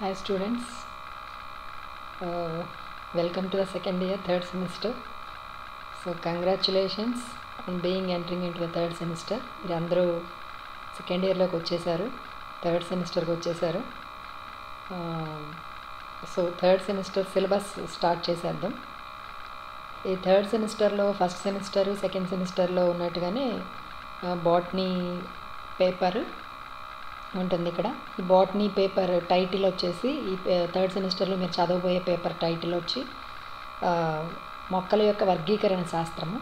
Hi students welcome to the second year third semester so congratulations on being entering in to the third semester మీరు అందరూ second ఇయర్లోకి వచ్చేసారు. Third సెమిస్టర్కి వచ్చేసారు. So third semester syllabus start చేసేద్దాం. ఈ third సెమిస్టర్లో ఫస్ట్ సెమిస్టరు సెకండ్ సెమిస్టర్లో ఉన్నట్టుగానే బాట్నీ పేపరు ఉంటుంది ఇక్కడ. ఈ బాటనీ పేపర్ టైటిల్ వచ్చేసి ఈ థర్డ్ సెమిస్టర్లో మీరు చదవబోయే పేపర్ టైటిల్ వచ్చి మొక్కల యొక్క వర్గీకరణ శాస్త్రము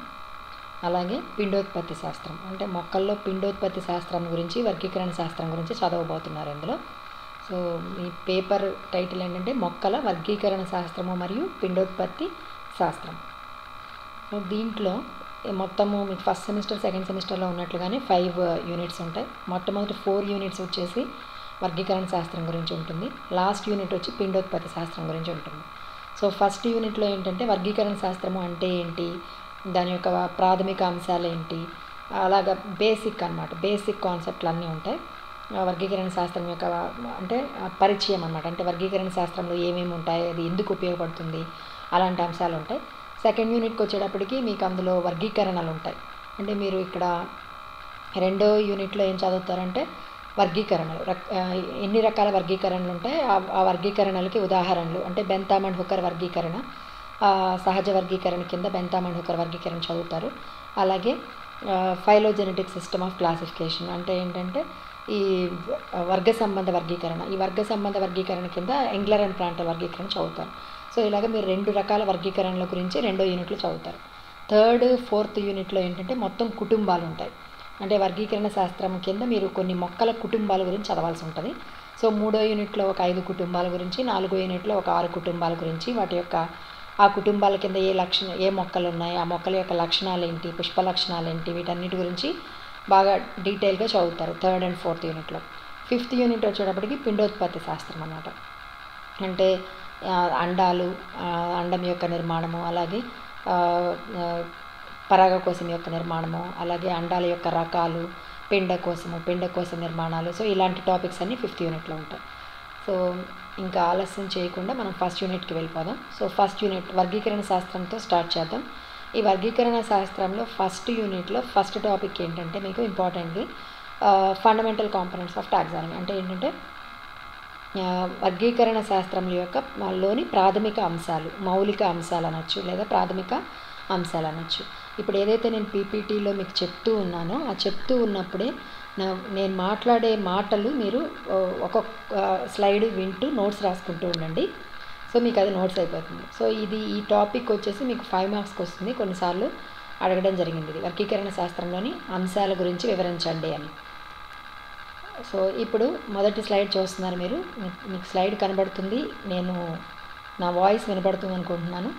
అలాగే పిండోత్పత్తి శాస్త్రం. అంటే మొక్కల్లో పిండోత్పత్తి శాస్త్రం గురించి వర్గీకరణ శాస్త్రం గురించి చదవబోతున్నారు ఇందులో. సో ఈ పేపర్ టైటిల్ ఏంటంటే మొక్కల వర్గీకరణ శాస్త్రము మరియు పిండోత్పత్తి శాస్త్రం. దీంట్లో మొత్తము మీకు ఫస్ట్ సెమిస్టర్ సెకండ్ సెమిస్టర్లో ఉన్నట్లుగానే ఫైవ్ యూనిట్స్ ఉంటాయి. మొట్టమొదటి ఫోర్ యూనిట్స్ వచ్చేసి వర్గీకరణ శాస్త్రం గురించి ఉంటుంది. లాస్ట్ యూనిట్ వచ్చి పిండోత్పత్తి శాస్త్రం గురించి ఉంటుంది. సో ఫస్ట్ యూనిట్లో ఏంటంటే వర్గీకరణ శాస్త్రము అంటే ఏంటి? దాని యొక్క ప్రాథమిక అంశాలు ఏంటి? అలాగా బేసిక్ అన్నమాట. బేసిక్ కాన్సెప్ట్లు అన్నీ ఉంటాయి. ఆ వర్గీకరణ శాస్త్రం యొక్క అంటే పరిచయం అనమాట అంటే వర్గీకరణ శాస్త్రంలో ఏమేమి ఉంటాయి? అది ఎందుకు ఉపయోగపడుతుంది? అలాంటి అంశాలు ఉంటాయి. సెకండ్ యూనిట్కి వచ్చేటప్పటికి మీకు అందులో వర్గీకరణలు ఉంటాయి. అంటే మీరు ఇక్కడ రెండో యూనిట్లో ఏం చదువుతారంటే వర్గీకరణలు. ఎన్ని రకాల వర్గీకరణలు ఉంటాయి? ఆ- వర్గీకరణలకి ఉదాహరణలు. అంటే బెంతామ్ అండ్ హుకర్ వర్గీకరణ. సహజ వర్గీకరణ కింద బెంతామ్ అండ్ హుకర్ వర్గీకరణ చదువుతారు. అలాగే ఫైలోజెనెటిక్ సిస్టమ్ ఆఫ్ క్లాసిఫికేషన్ అంటే ఏంటంటే ఈ వర్గ సంబంధ వర్గీకరణ. ఈ వర్గ సంబంధ వర్గీకరణ కింద ఎంగ్లర్ అండ్ ప్రాంటల్ వర్గీకరణ చదువుతారు. సో ఇలాగ మీరు రెండు రకాల వర్గీకరణల గురించి రెండో యూనిట్లో చదువుతారు. థర్డ్ ఫోర్త్ యూనిట్లో ఏంటంటే మొత్తం కుటుంబాలు ఉంటాయి అంటే వర్గీకరణ శాస్త్రం కింద మీరు కొన్ని మొక్కల కుటుంబాల గురించి చదవాల్సి ఉంటుంది. సో మూడో యూనిట్లో ఒక ఐదు కుటుంబాల గురించి నాలుగో యూనిట్లో ఒక ఆరు కుటుంబాల గురించి వాటి యొక్క ఆ కుటుంబాల కింద ఏ లక్షణ ఏ మొక్కలు ఉన్నాయి ఆ మొక్కల యొక్క లక్షణాలు ఏంటి పుష్ప లక్షణాలు ఏంటి వీటన్నిటి గురించి బాగా డీటెయిల్గా చదువుతారు థర్డ్ అండ్ ఫోర్త్ యూనిట్లో. ఫిఫ్త్ యూనిట్ వచ్చేటప్పటికి పిండోత్పత్తి శాస్త్రం అన్నమాట. అంటే అండాలు అండం యొక్క నిర్మాణము అలాగే ఆ, ఆ, పరాగకోశం యొక్క నిర్మాణము అలాగే అండాల యొక్క రకాలు పిండకోశము పిండకోశ నిర్మాణాలు. సో ఇలాంటి టాపిక్స్ అన్నీ ఫిఫ్త్ యూనిట్లో ఉంటాయి. సో ఇంకా ఆలస్యం చేయకుండా మనం ఫస్ట్ యూనిట్కి వెళ్ళిపోదాం. సో ఫస్ట్ యూనిట్ వర్గీకరణ శాస్త్రంతో స్టార్ట్ చేద్దాం. ఈ వర్గీకరణ శాస్త్రంలో ఫస్ట్ యూనిట్లో ఫస్ట్ టాపిక్ ఏంటంటే మీకు importantly fundamental components of taxonomy. అంటే ఏంటంటే వర్గీకరణ శాస్త్రం యొక్క లోని ప్రాథమిక అంశాలు మౌలిక అంశాలు అనొచ్చు లేదా ప్రాథమిక అంశాలు అనొచ్చు. ఇప్పుడు ఏదైతే నేను పీపీటీలో మీకు చెప్తూ ఉన్నానో ఆ చెప్తూ ఉన్నప్పుడే నా నేను మాట్లాడే మాటలు మీరు ఒక్కొక్క స్లైడ్ వింటూ నోట్స్ రాసుకుంటూ ఉండండి. సో మీకు అది నోట్స్ అయిపోతుంది. సో ఇది ఈ టాపిక్ వచ్చేసి మీకు ఫైవ్ మార్క్స్కి వస్తుంది. కొన్నిసార్లు అడగడం జరిగింది ఇది. వర్గీకరణ శాస్త్రంలోని అంశాల గురించి వివరించండి అని. సో ఇప్పుడు మొదటి స్లైడ్ చూస్తున్నారు మీరు. మీకు స్లైడ్ కనబడుతుంది. నేను నా వాయిస్ వినబడుతుంది అనుకుంటున్నాను.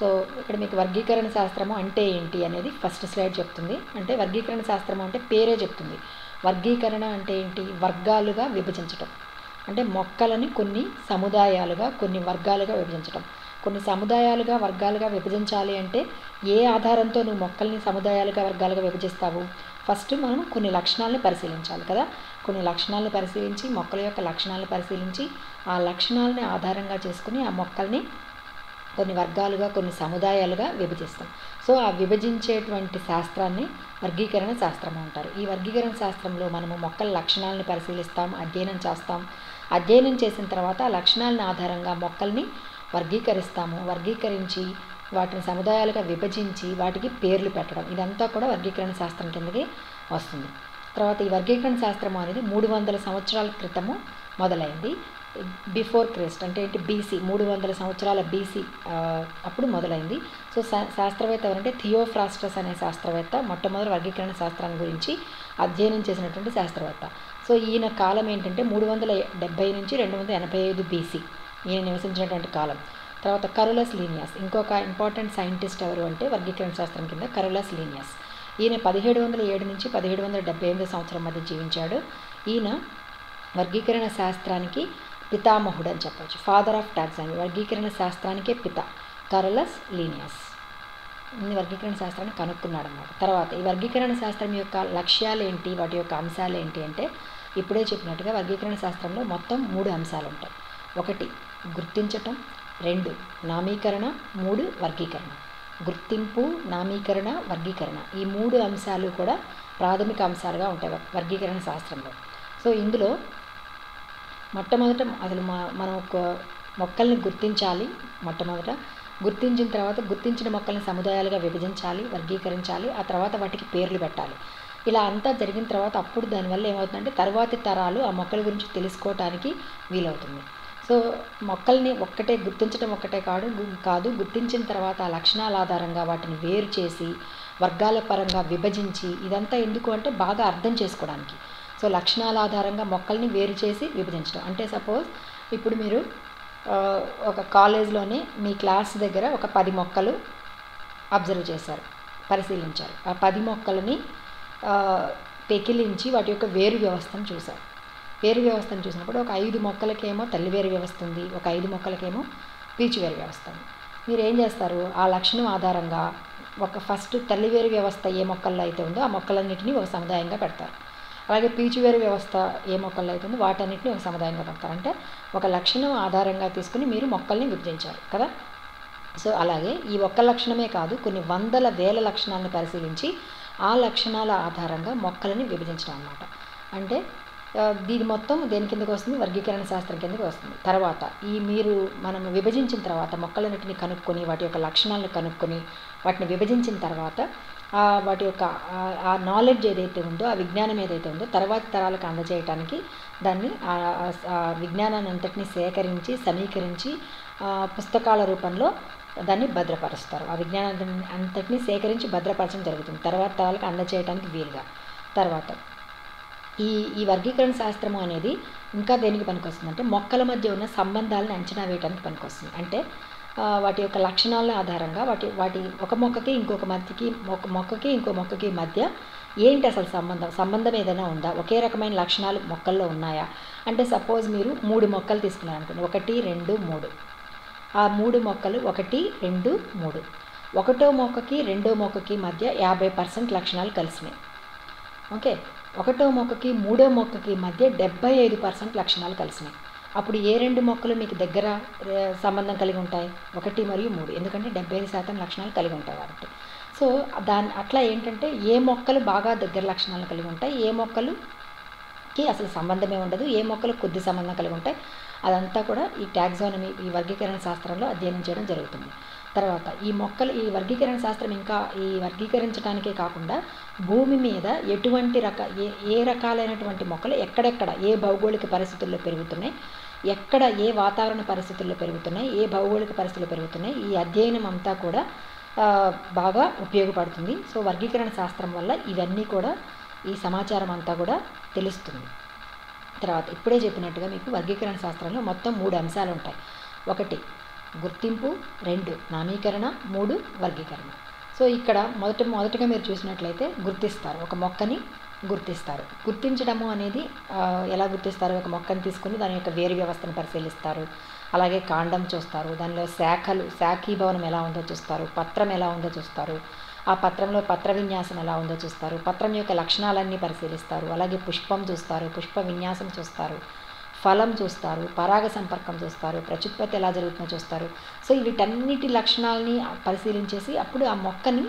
సో ఇక్కడ మీకు వర్గీకరణ శాస్త్రము అంటే ఏంటి అనేది ఫస్ట్ స్లైడ్ చెప్తుంది. అంటే వర్గీకరణ శాస్త్రము అంటే పేరే చెప్తుంది. వర్గీకరణ అంటే ఏంటి? వర్గాలుగా విభజించటం. అంటే మొక్కలని కొన్ని సముదాయాలుగా కొన్ని వర్గాలుగా విభజించటం. కొన్ని సముదాయాలుగా వర్గాలుగా విభజించాలి అంటే ఏ ఆధారంతో నువ్వు మొక్కల్ని సముదాయాలుగా వర్గాలుగా విభజిస్తావు? ఫస్ట్ మనం కొన్ని లక్షణాలను పరిశీలించాలి కదా. కొన్ని లక్షణాలను పరిశీలించి మొక్కల యొక్క లక్షణాలను పరిశీలించి ఆ లక్షణాలని ఆధారంగా చేసుకుని ఆ మొక్కల్ని కొన్ని వర్గాలుగా కొన్ని సముదాయాలుగా విభజిస్తాం. సో ఆ విభజించేటువంటి శాస్త్రాన్ని వర్గీకరణ శాస్త్రం అంటారు. ఈ వర్గీకరణ శాస్త్రంలో మనము మొక్కల లక్షణాలను పరిశీలిస్తాం అధ్యయనం చేస్తాం. అధ్యయనం చేసిన తర్వాత ఆ లక్షణాలను ఆధారంగా మొక్కల్ని వర్గీకరిస్తాము. వర్గీకరించి వాటిని సముదాయాలుగా విభజించి వాటికి పేర్లు పెట్టడం. ఇదంతా కూడా వర్గీకరణ శాస్త్రం కిందకి వస్తుంది. తర్వాత ఈ వర్గీకరణ శాస్త్రం అనేది మూడు వందల సంవత్సరాల క్రితము మొదలైంది. బిఫోర్ క్రిస్ట్ అంటే ఏంటి? బీసీ మూడు వందల సంవత్సరాల బీసీ అప్పుడు మొదలైంది. సో శాస్త్రవేత్త ఎవరంటే థియోఫ్రాస్టస్ అనే శాస్త్రవేత్త మొట్టమొదటి వర్గీకరణ శాస్త్రాన్ని గురించి అధ్యయనం చేసినటువంటి శాస్త్రవేత్త. సో ఈయన కాలం ఏంటంటే మూడు వందల డెబ్బై నుంచి రెండు వందల ఎనభై ఐదు బీసీ ఈయన నివసించినటువంటి కాలం. తర్వాత కరులస్ లీనియస్. ఇంకొక ఇంపార్టెంట్ సైంటిస్ట్ ఎవరు అంటే వర్గీకరణ శాస్త్రం కింద కరులస్ లీనియస్. ఈయన పదిహేడు వందల ఏడు నుంచి పదిహేడు వందల డెబ్బై ఎనిమిది సంవత్సరం మధ్య జీవించాడు. ఈయన వర్గీకరణ శాస్త్రానికి పితామహుడు అని చెప్పొచ్చు. ఫాదర్ ఆఫ్ టాక్సానమీ వర్గీకరణ శాస్త్రానికే పిత. కరలస్ లీనియస్. ఈ వర్గీకరణ శాస్త్రాన్ని కనుక్కున్నాడు అనమాట తర్వాత ఈ వర్గీకరణ శాస్త్రం యొక్క లక్ష్యాలు ఏంటి వాటి యొక్క అంశాలు ఏంటి అంటే ఇప్పుడే చెప్పినట్టుగా వర్గీకరణ శాస్త్రంలో మొత్తం మూడు అంశాలు ఉంటాయి ఒకటి గుర్తించటం. రెండు నామీకరణ. మూడు వర్గీకరణ. గుర్తింపు నామీకరణ వర్గీకరణ. ఈ మూడు అంశాలు కూడా ప్రాథమిక అంశాలుగా ఉంటాయి వర్గీకరణ శాస్త్రంలో. సో ఇందులో మొట్టమొదట అసలు మనం ఒక మొక్కల్ని గుర్తించాలి మొట్టమొదట. గుర్తించిన తర్వాత గుర్తించిన మొక్కల్ని సముదాయాలుగా విభజించాలి వర్గీకరించాలి ఆ తర్వాత వాటికి పేర్లు పెట్టాలి. ఇలా అంతా జరిగిన తర్వాత అప్పుడు దానివల్ల ఏమవుతుందంటే తర్వాతి తరాలు ఆ మొక్కల గురించి తెలుసుకోవటానికి వీలవుతుంది. సో మొక్కల్ని ఒక్కటే గుర్తించడం ఒక్కటే కాదు కాదు గుర్తించిన తర్వాత ఆ లక్షణాల ఆధారంగా వాటిని వేరు చేసి వర్గాల పరంగా విభజించి ఇదంతా ఎందుకు అంటే బాగా అర్థం చేసుకోవడానికి. సో లక్షణాల ఆధారంగా మొక్కల్ని వేరు చేసి విభజించడం అంటే సపోజ్ ఇప్పుడు మీరు ఒక కాలేజ్లోనే మీ క్లాస్ దగ్గర ఒక పది మొక్కలు అబ్జర్వ్ చేశారు పరిశీలించారు. ఆ పది మొక్కలని పెకిలించి వాటి యొక్క వేరు వ్యవస్థను చూశారు. వేరు వ్యవస్థను చూసినప్పుడు ఒక ఐదు మొక్కలకేమో తల్లి వేరు వ్యవస్థ ఉంది ఒక ఐదు మొక్కలకేమో పీచు వేరు వ్యవస్థ ఉంది. మీరు ఏం చేస్తారు? ఆ లక్షణం ఆధారంగా ఒక ఫస్ట్ తల్లి వేరు వ్యవస్థ ఏ మొక్కల్లో అయితే ఉందో ఆ మొక్కలన్నింటినీ ఒక సముదాయంగా పెడతారు. అలాగే పీచు వేరు వ్యవస్థ ఏ మొక్కల్లో అయితే ఉందో వాటన్నిటిని ఒక సముదాయంగా పెడతారు. అంటే ఒక లక్షణం ఆధారంగా తీసుకుని మీరు మొక్కల్ని విభజించారు కదా? సో అలాగే ఈ ఒక్క లక్షణమే కాదు కొన్ని వందల వేల లక్షణాలను పరిశీలించి ఆ లక్షణాల ఆధారంగా మొక్కలని విభజించడం అన్నమాట. అంటే దీని మొత్తం దేని కిందకు వస్తుంది? వర్గీకరణ శాస్త్రం కిందకి వస్తుంది. తర్వాత ఈ మీరు మనం విభజించిన తర్వాత మొక్కలన్నిటిని కనుక్కొని వాటి యొక్క లక్షణాలను కనుక్కొని వాటిని విభజించిన తర్వాత వాటి యొక్క ఆ నాలెడ్జ్ ఏదైతే ఉందో ఆ విజ్ఞానం ఏదైతే ఉందో తర్వాత తరాలకు అందజేయటానికి దాన్ని ఆ విజ్ఞానాన్ని అంతటిని సేకరించి సమీకరించి పుస్తకాల రూపంలో దాన్ని భద్రపరుస్తారు. ఆ విజ్ఞానాన్ని అంతటిని సేకరించి భద్రపరచడం జరుగుతుంది. తర్వాత తరాలకు అందజేయడానికి వీలుగా. తర్వాత ఈ ఈ వర్గీకరణ శాస్త్రము అనేది ఇంకా దేనికి పనికొస్తుంది? అంటే మొక్కల మధ్య ఉన్న సంబంధాలను అంచనా వేయడానికి పనికొస్తుంది. అంటే వాటి యొక్క లక్షణాల ఆధారంగా వాటి వాటి ఒక మొక్కకి ఇంకొక మధ్యకి ఒక మొక్కకి ఇంకో మొక్కకి మధ్య ఏంటి అసలు సంబంధం? సంబంధం ఏదైనా ఉందా? ఒకే రకమైన లక్షణాలు మొక్కల్లో ఉన్నాయా? అంటే సపోజ్ మీరు మూడు మొక్కలు తీసుకున్నారు అనుకోండి ఒకటి రెండు మూడు. ఆ మూడు మొక్కలు ఒకటి రెండు మూడు. ఒకటో మొక్కకి రెండో మొక్కకి మధ్య యాభై పర్సెంట్ లక్షణాలు కలిసినాయి. ఓకే? ఒకటో మొక్కకి మూడో మొక్కకి మధ్య డెబ్బై ఐదు పర్సెంట్ లక్షణాలు కలిసినాయి. అప్పుడు ఏ రెండు మొక్కలు మీకు దగ్గర సంబంధం కలిగి ఉంటాయి? ఒకటి మరియు మూడు. ఎందుకంటే డెబ్బై ఐదు శాతం లక్షణాలు కలిగి ఉంటాయి కాబట్టి. సో దాని అట్లా ఏంటంటే ఏ మొక్కలు బాగా దగ్గర లక్షణాలు కలిగి ఉంటాయి? ఏ మొక్కలుకి అసలు సంబంధమే ఉండదు. ఏ మొక్కలు కొద్ది సంబంధం కలిగి ఉంటాయి? అదంతా కూడా ఈ ట్యాక్సానమీ ఈ వర్గీకరణ శాస్త్రంలో అధ్యయనం చేయడం జరుగుతుంది. తర్వాత ఈ మొక్కలు ఈ వర్గీకరణ శాస్త్రం ఇంకా ఈ వర్గీకరించడానికే కాకుండా భూమి మీద ఎటువంటి రక ఏ ఏ రకాలైనటువంటి మొక్కలు ఎక్కడెక్కడ ఏ భౌగోళిక పరిస్థితుల్లో పెరుగుతున్నాయి ఎక్కడ ఏ వాతావరణ పరిస్థితుల్లో పెరుగుతున్నాయి ఏ భౌగోళిక పరిస్థితులు పెరుగుతున్నాయి ఈ అధ్యయనం అంతా కూడా బాగా ఉపయోగపడుతుంది. సో వర్గీకరణ శాస్త్రం వల్ల ఇవన్నీ కూడా ఈ సమాచారం అంతా కూడా తెలుస్తుంది. తర్వాత ఇప్పుడే చెప్పినట్టుగా మీకు వర్గీకరణ శాస్త్రంలో మొత్తం మూడు అంశాలు ఉంటాయి ఒకటి గుర్తింపు రెండు నామీకరణ మూడు వర్గీకరణ. సో ఇక్కడ మొదట మొదటగా మీరు చూసినట్లయితే గుర్తిస్తారు. ఒక మొక్కని గుర్తిస్తారు. గుర్తించడము అనేది ఎలా గుర్తిస్తారు? ఒక మొక్కని తీసుకుని దాని యొక్క వేరు వ్యవస్థను పరిశీలిస్తారు. అలాగే కాండం చూస్తారు. దానిలో శాఖలు శాఖీభవనం ఎలా ఉందో చూస్తారు. పత్రం ఎలా ఉందో చూస్తారు. ఆ పత్రంలో పత్ర విన్యాసం ఎలా ఉందో చూస్తారు. పత్రం యొక్క లక్షణాలన్నీ పరిశీలిస్తారు. అలాగే పుష్పం చూస్తారు. పుష్ప విన్యాసం చూస్తారు. ఫలం చూస్తారు పరాగ సంపర్కం చూస్తారు ప్రత్యుత్పత్తి ఎలా జరుగుతుందో చూస్తారు. సో వీటన్నిటి లక్షణాలని పరిశీలించేసి అప్పుడు ఆ మొక్కని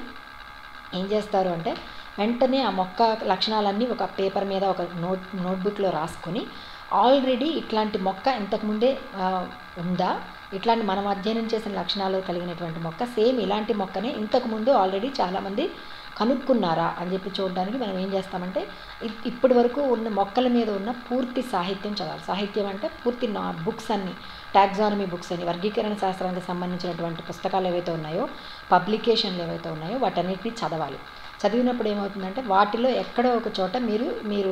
ఏం చేస్తారు అంటే వెంటనే ఆ మొక్క లక్షణాలన్నీ ఒక పేపర్ మీద ఒక నోట్ నోట్బుక్లో రాసుకొని ఆల్రెడీ ఇట్లాంటి మొక్క ఇంతకుముందే ఉందా? ఇట్లాంటి మనం అధ్యయనం చేసిన లక్షణాలు కలిగినటువంటి మొక్క సేమ్ ఇలాంటి మొక్కనే ఇంతకుముందు ఆల్రెడీ చాలామంది కనుక్కున్నారా అని చెప్పి చూడడానికి మనం ఏం చేస్తామంటే ఇప్పటి వరకు ఉన్న మొక్కల మీద ఉన్న పూర్తి సాహిత్యం చదవాలి. సాహిత్యం అంటే పూర్తి నా బుక్స్ అన్ని టాక్సానమీ బుక్స్ అని వర్గీకరణ శాస్త్రానికి సంబంధించినటువంటి పుస్తకాలు ఏవైతే ఉన్నాయో పబ్లికేషన్లు ఏవైతే ఉన్నాయో వాటన్నిటిని చదవాలి. చదివినప్పుడు ఏమవుతుందంటే వాటిలో ఎక్కడో ఒక చోట మీరు మీరు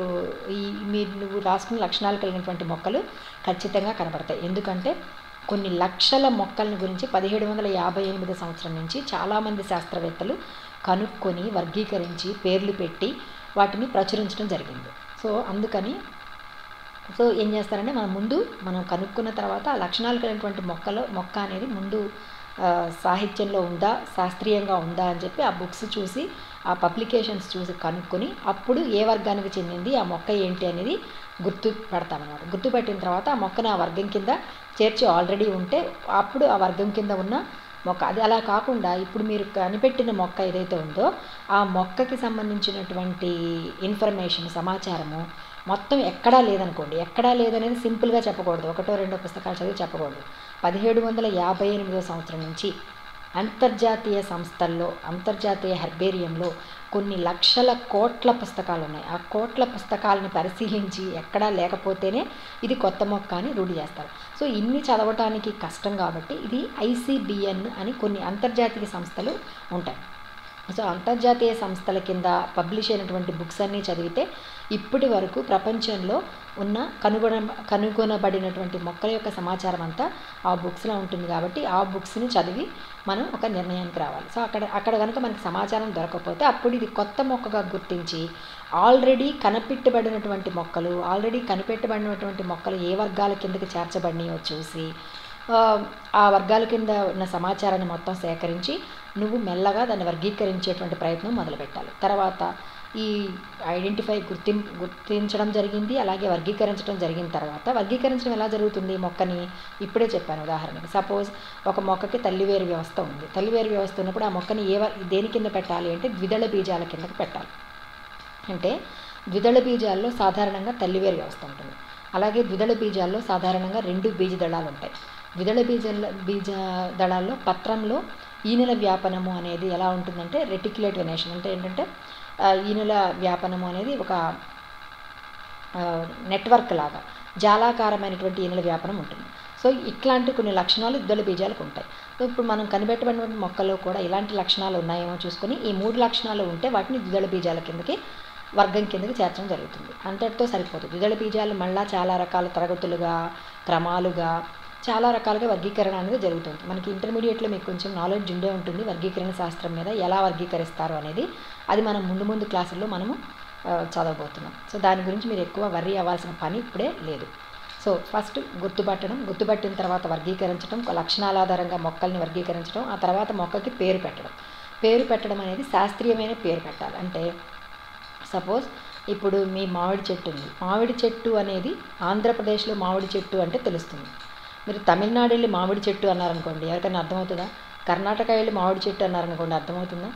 ఈ మీరు నువ్వు రాసుకున్న లక్షణాలు కలిగినటువంటి మొక్కలు ఖచ్చితంగా కనబడతాయి ఎందుకంటే కొన్ని లక్షల మొక్కల గురించి పదిహేడు వందల యాభై ఎనిమిది సంవత్సరం నుంచి చాలామంది శాస్త్రవేత్తలు కనుక్కొని వర్గీకరించి పేర్లు పెట్టి వాటిని ప్రచురించడం జరిగింది. సో అందుకని సో ఏం చేస్తారంటే మనం ముందు మనం కనుక్కున్న తర్వాత ఆ లక్షణాలు కలిగినటువంటి మొక్కలో మొక్క అనేది ముందు సాహిత్యంలో ఉందా శాస్త్రీయంగా ఉందా అని చెప్పి ఆ బుక్స్ చూసి ఆ పబ్లికేషన్స్ చూసి కనుక్కొని అప్పుడు ఏ వర్గానికి చెందింది ఆ మొక్క ఏంటి అనేది గుర్తు పెడతామన్నమాట. గుర్తుపెట్టిన తర్వాత ఆ మొక్కను ఆ వర్గం కింద చేర్చి ఆల్రెడీ ఉంటే అప్పుడు ఆ వర్గం కింద ఉన్న మొక్క. అది అలా కాకుండా ఇప్పుడు మీరు కనిపెట్టిన మొక్క ఏదైతే ఉందో ఆ మొక్కకి సంబంధించినటువంటి ఇన్ఫర్మేషన్ సమాచారము మొత్తం ఎక్కడా లేదనుకోండి. ఎక్కడా లేదనేది సింపుల్గా చెప్పకూడదు. ఒకటో రెండో పుస్తకాలు చదివి చెప్పకూడదు. పదిహేడు వందల యాభై ఎనిమిదో సంవత్సరం నుంచి అంతర్జాతీయ సంస్థల్లో అంతర్జాతీయ హెర్బేరియంలో కొన్ని లక్షల కోట్ల పుస్తకాలు ఉన్నాయి. ఆ కోట్ల పుస్తకాలను పరిశీలించి ఎక్కడా లేకపోతేనే ఇది కొత్త మొక్క అని రూఢి చేస్తారు. సో ఇన్ని చదవటానికి కష్టం కాబట్టి ఇది ఐసిబిఎన్ అని కొన్ని అంతర్జాతీయ సంస్థలు ఉంటాయి. సో అంతర్జాతీయ సంస్థల కింద పబ్లిష్ అయినటువంటి బుక్స్ అన్నీ చదివితే ఇప్పటి వరకు ప్రపంచంలో ఉన్న కనుగొన కనుగొనబడినటువంటి మొక్కల యొక్క సమాచారం అంతా ఆ బుక్స్లో ఉంటుంది కాబట్టి ఆ బుక్స్ని చదివి మనం ఒక నిర్ణయానికి రావాలి. సో అక్కడ అక్కడ కనుక మనకి సమాచారం దొరకకపోతే అప్పుడు ఇది కొత్త మొక్కగా గుర్తించి ఆల్రెడీ కనిపెట్టబడినటువంటి మొక్కలు ఆల్రెడీ కనిపెట్టబడినటువంటి మొక్కలు ఏ వర్గాల కిందకి చేర్చబడినాయో చూసి ఆ, ఆ వర్గాల కింద ఉన్న సమాచారాన్ని మొత్తం సేకరించి నువ్వు మెల్లగా దాన్ని వర్గీకరించేటువంటి ప్రయత్నం మొదలుపెట్టాలి. తర్వాత ఈ ఐడెంటిఫై గుర్తిం గుర్తించడం జరిగింది అలాగే వర్గీకరించడం జరిగిన తర్వాత వర్గీకరించడం ఎలా జరుగుతుంది మొక్కని ఇప్పుడే చెప్పాను ఉదాహరణకి. సపోజ్ ఒక మొక్కకి తల్లివేరు వ్యవస్థ ఉంది. తల్లివేరు వ్యవస్థ ఉన్నప్పుడు ఆ మొక్కని ఏ దేని కింద పెట్టాలి అంటే ద్విదళ బీజాల కిందకి పెట్టాలి. అంటే ద్విదళ బీజాల్లో సాధారణంగా తల్లివేరు వ్యవస్థ ఉంటుంది. అలాగే ద్విదళ బీజాల్లో సాధారణంగా రెండు బీజ దళాలు ఉంటాయి. ద్విదళ బీజ బీజ దళాల్లో పత్రంలో ఈనెల వ్యాపనము అనేది ఎలా ఉంటుందంటే రెటిక్యులేట్ వెనేషన్ అంటే ఏంటంటే ఈనుల వ్యాపనము అనేది ఒక నెట్వర్క్ లాగా జాలాకారమైనటువంటి ఈనుల వ్యాపనం ఉంటుంది. సో ఇట్లాంటి కొన్ని లక్షణాలు ద్విదళ బీజాలకు ఉంటాయి. సో ఇప్పుడు మనం కనిపెట్టబడినటువంటి మొక్కల్లో కూడా ఇలాంటి లక్షణాలు ఉన్నాయేమో చూసుకొని ఈ మూడు లక్షణాలు ఉంటే వాటిని ద్విదళ బీజాల కిందకి వర్గం కిందకి చేర్చడం జరుగుతుంది. అంతటితో సరిపోతుంది ద్విదళ బీజాలు మళ్ళా చాలా రకాల తరగతులుగా క్రమాలుగా చాలా రకాలుగా వర్గీకరణ అనేది జరుగుతుంది. మనకి ఇంటర్మీడియట్లో మీకు కొంచెం నాలెడ్జ్ ఉండే ఉంటుంది. వర్గీకరణ శాస్త్రం మీద ఎలా వర్గీకరిస్తారు అనేది అది మనం ముందు ముందు క్లాసుల్లో మనము చదవబోతున్నాం. సో దాని గురించి మీరు ఎక్కువ వర్రీ అవ్వాల్సిన పని ఇప్పుడే లేదు. సో ఫస్ట్ గుర్తుపట్టడం గుర్తుపట్టిన తర్వాత వర్గీకరించడం లక్షణాల ఆధారంగా మొక్కల్ని వర్గీకరించడం ఆ తర్వాత మొక్కకి పేరు పెట్టడం. పేరు పెట్టడం అనేది శాస్త్రీయమైన పేరు పెట్టాలి. అంటే సపోజ్ ఇప్పుడు మీ మామిడి చెట్టు ఉంది. మామిడి చెట్టు అనేది ఆంధ్రప్రదేశ్లో మామిడి చెట్టు అంటే తెలుస్తుంది. మీరు తమిళనాడు వెళ్ళి మామిడి చెట్టు అన్నారనుకోండి ఎవరికైనా అర్థమవుతుందా? కర్ణాటక వెళ్ళి మామిడి చెట్టు అన్నారనుకోండి అర్థమవుతుందా?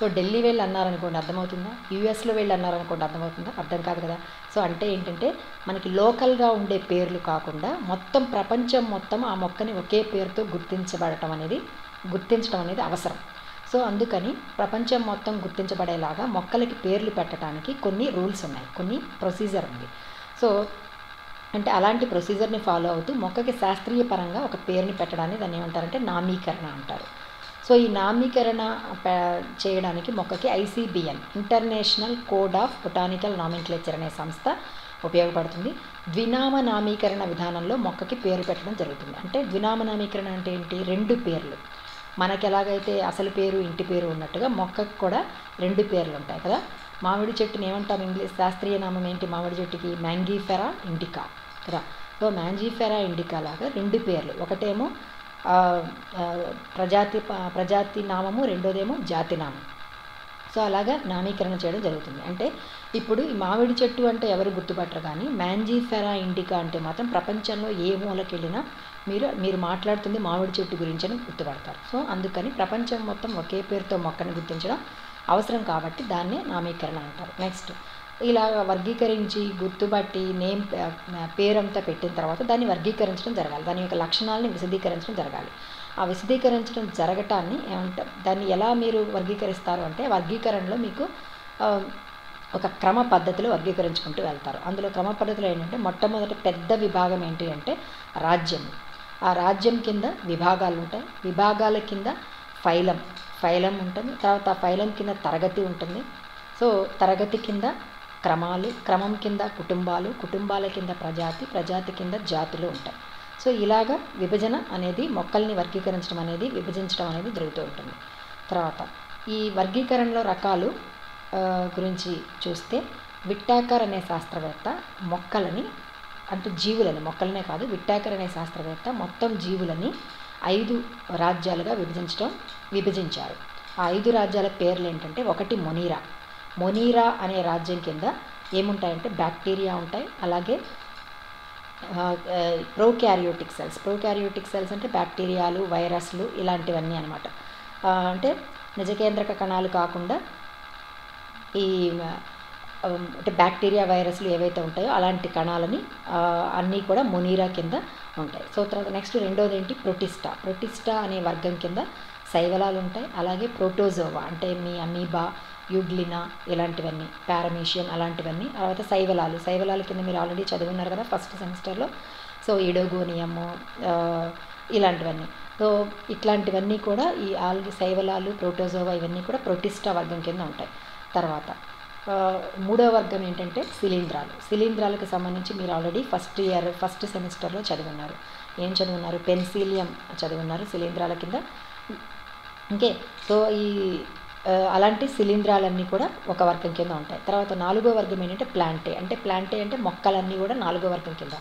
సో ఢిల్లీ వెళ్ళి అన్నారనుకోండి అర్థమవుతుందా? యూఎస్లో వెళ్ళి అన్నారనుకోండి అర్థమవుతుందా? అర్థం కాదు కదా. సో అంటే ఏంటంటే మనకి లోకల్గా ఉండే పేర్లు కాకుండా మొత్తం ప్రపంచం మొత్తం ఆ మొక్కని ఒకే పేరుతో గుర్తించబడటం అనేది గుర్తించడం అనేది అవసరం. సో అందుకని ప్రపంచం మొత్తం గుర్తించబడేలాగా మొక్కలకి పేర్లు పెట్టడానికి కొన్ని రూల్స్ ఉన్నాయి కొన్ని ప్రొసీజర్ ఉంది. సో అంటే అలాంటి ప్రొసీజర్ని ఫాలో అవుతూ మొక్కకి శాస్త్రీయ పరంగా ఒక పేరుని పెట్టడాన్ని దాన్ని ఏమంటారంటే నామీకరణ అంటారు. సో ఈ నామీకరణ చేయడానికి మొక్కకి ICBN international code of botanical nomenclature అనే సంస్థ ఉపయోగపడుతుంది. ద్వినామ నామీకరణ విధానంలో మొక్కకి పేరు పెట్టడం జరుగుతుంది. అంటే ద్వినామ నామీకరణ అంటే ఏంటి? రెండు పేర్లు. మనకి ఎలాగైతే అసలు పేరు ఇంటి పేరు ఉన్నట్టుగా మొక్కకు కూడా రెండు పేర్లు ఉంటాయి కదా. మామిడి చెట్టుని ఏమంటాం ఇంగ్లీష్? శాస్త్రీయ నామం ఏంటి? మామిడి చెట్టుకి మ్యాంగీఫెరా ఇండికా కదా సో మ్యాంజీఫెరా ఇండికా లాగా రెండు పేర్లు. ఒకటేమో ప్రజాతి ప్రజాతి నామము రెండోదేమో జాతి నామం. సో అలాగా నామీకరణ చేయడం జరుగుతుంది. అంటే ఇప్పుడు ఈ మామిడి చెట్టు అంటే ఎవరు గుర్తుపట్టరు కానీ మ్యాంజీఫెరా ఇండికా అంటే మాత్రం ప్రపంచంలో ఏ మూలకి వెళ్ళినా మీరు మీరు మాట్లాడుతుంది మామిడి చెట్టు గురించి అని గుర్తుపడతారు. సో అందుకని ప్రపంచం మొత్తం ఒకే పేరుతో మొక్కని గుర్తించడం అవసరం కాబట్టి దాన్నే నామీకరణ అంటారు. నెక్స్ట్ ఇలా వర్గీకరించి గుర్తుపట్టి నేమ్ పేరంతా పెట్టిన తర్వాత దాన్ని వర్గీకరించడం జరగాలి. దాని యొక్క లక్షణాలని విశదీకరించడం జరగాలి. ఆ విశదీకరించడం జరగటాన్ని ఏమంటారు దాన్ని ఎలా మీరు వర్గీకరిస్తారు అంటే వర్గీకరణలో మీకు ఒక క్రమ పద్ధతిలో వర్గీకరించుకుంటూ వెళ్తారు. అందులో క్రమ పద్ధతిలో ఏంటంటే మొట్టమొదటి పెద్ద విభాగం ఏంటి అంటే రాజ్యం. ఆ రాజ్యం కింద విభాగాలు ఉంటాయి. విభాగాల కింద ఫైలం. ఫైలం ఉంటుంది. తర్వాత ఆ ఫైలం కింద తరగతి ఉంటుంది. సో తరగతి కింద క్రమాలు క్రమం కింద కుటుంబాలు కుటుంబాల కింద ప్రజాతి ప్రజాతి కింద జాతులు ఉంటాయి. సో ఇలాగా విభజన అనేది మొక్కల్ని వర్గీకరించడం అనేది విభజించడం అనేది జరుగుతూ ఉంటుంది. తర్వాత ఈ వర్గీకరణలో రకాలు గురించి చూస్తే విట్టాకర్ అనే శాస్త్రవేత్త మొక్కలని అంటే జీవులని మొక్కలనే కాదు విట్టాకర్ అనే శాస్త్రవేత్త మొత్తం జీవులని ఐదు రాజ్యాలుగా విభజించడం విభజించారు. ఆ ఐదు రాజ్యాల పేర్లు ఏంటంటే ఒకటి మొనీరా. మొనీరా అనే రాజ్యం కింద ఏముంటాయంటే బ్యాక్టీరియా ఉంటాయి. అలాగే ప్రోక్యారియోటిక్ సెల్స్. ప్రోక్యారియోటిక్ సెల్స్ అంటే బ్యాక్టీరియాలు వైరస్లు ఇలాంటివన్నీ అనమాట అంటే నిజకేంద్రక కణాలు కాకుండా ఈ అంటే బ్యాక్టీరియా వైరస్లు ఏవైతే ఉంటాయో అలాంటి కణాలని అన్నీ కూడా మొనీరా కింద ఉంటాయి. సో తర్వాత నెక్స్ట్ రెండోది ఏంటి ప్రొటిస్టా. ప్రొటిస్టా అనే వర్గం కింద శైవలాలు ఉంటాయి. అలాగే ప్రోటోజోవా అంటే మీ అమీబా యూగ్లినా ఇలాంటివన్నీ పారమేషియం అలాంటివన్నీ తర్వాత శైవలాలు. శైవలాల కింద మీరు ఆల్రెడీ చదువున్నారు కదా ఫస్ట్ సెమిస్టర్లో సో ఇడోగోనియము ఇలాంటివన్నీ. సో ఇట్లాంటివన్నీ కూడా ఈ ఆల్ శైవలాలు ప్రోటోజోవా ఇవన్నీ కూడా ప్రొటిస్టా వర్గం కింద ఉంటాయి. తర్వాత మూడో వర్గం ఏంటంటే శిలీంధ్రాలు. శిలీంధ్రాలకు సంబంధించి మీరు ఆల్రెడీ ఫస్ట్ ఇయర్ ఫస్ట్ సెమిస్టర్లో చదివిన్నారు. ఏం చదివిన్నారు? పెన్సిలియం చదివిన్నారు శిలీంధ్రాల కింద. ఓకే. సో ఈ అలాంటి శిలీంధ్రాలన్నీ కూడా ఒక వర్గం కింద ఉంటాయి. తర్వాత నాలుగో వర్గం ఏంటంటే ప్లాంటే. అంటే ప్లాంటే అంటే మొక్కలన్నీ కూడా నాలుగో వర్గం కింద.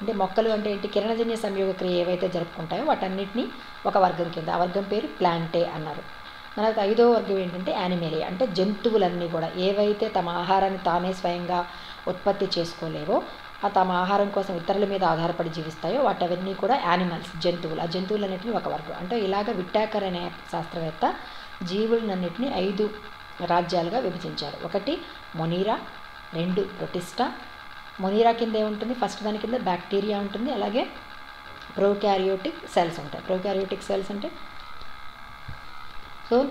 అంటే మొక్కలు అంటే ఏంటి? కిరణజన్య సంయోగ క్రియ ఏవైతే జరుపుకుంటాయో వాటన్నిటిని ఒక వర్గం కింద. ఆ వర్గం పేరు ప్లాంటే అన్నారు. తర్వాత ఐదో వర్గం ఏంటంటే యానిమేలియా అంటే జంతువులన్నీ కూడా ఏవైతే తమ ఆహారాన్ని తామే స్వయంగా ఉత్పత్తి చేసుకోలేవో ఆ తమ ఆహారం కోసం ఇతరుల మీద ఆధారపడి జీవిస్తాయో వాటవన్నీ కూడా యానిమల్స్ జంతువులు. ఆ జంతువులన్నింటినీ ఒక వర్గం. అంటే ఇలాగ విట్టాకర్ అనే శాస్త్రవేత్త జీవులన్నింటినీ ఐదు రాజ్యాలుగా విభజించారు. ఒకటి మొనీరా రెండు ప్రొటిస్టా. మొనీరా కింద ఏముంటుంది? ఫస్ట్ దాని కింద బ్యాక్టీరియా ఉంటుంది అలాగే ప్రోక్యారియోటిక్ సెల్స్ ఉంటాయి. ప్రోక్యారియోటిక్ సెల్స్ అంటే? సో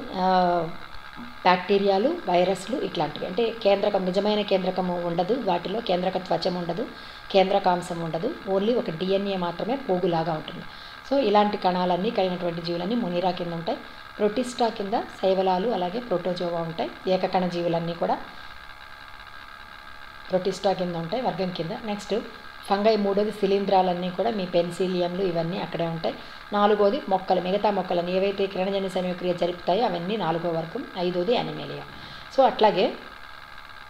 బ్యాక్టీరియాలు వైరస్లు ఇట్లాంటివి. అంటే కేంద్రకం నిజమైన కేంద్రకము ఉండదు వాటిలో కేంద్రక త్వచం ఉండదు కేంద్రకాంశం ఉండదు. ఓన్లీ ఒక డిఎన్ఏ మాత్రమే పోగులాగా ఉంటుంది. సో ఇలాంటి కణాలన్నీ కలిగినటువంటి జీవులన్నీ మునిరా కింద ఉంటాయి. ప్రొటిస్టా కింద శైవలాలు అలాగే ప్రోటోజోవా ఉంటాయి. ఏకకణ జీవులన్నీ కూడా ప్రొటిస్టా కింద ఉంటాయి వర్గం కింద. నెక్స్ట్ ఫంగై మూడోది శిలీంధ్రాలన్నీ కూడా మీ పెన్సిలియంలు ఇవన్నీ అక్కడే ఉంటాయి. నాలుగోది మొక్కలు మిగతా మొక్కలను ఏవైతే కిరణజన్య సమయక్రియ జరుపుతాయో అవన్నీ నాలుగో వర్గం ఐదోది అనిమేలియా సో అట్లాగే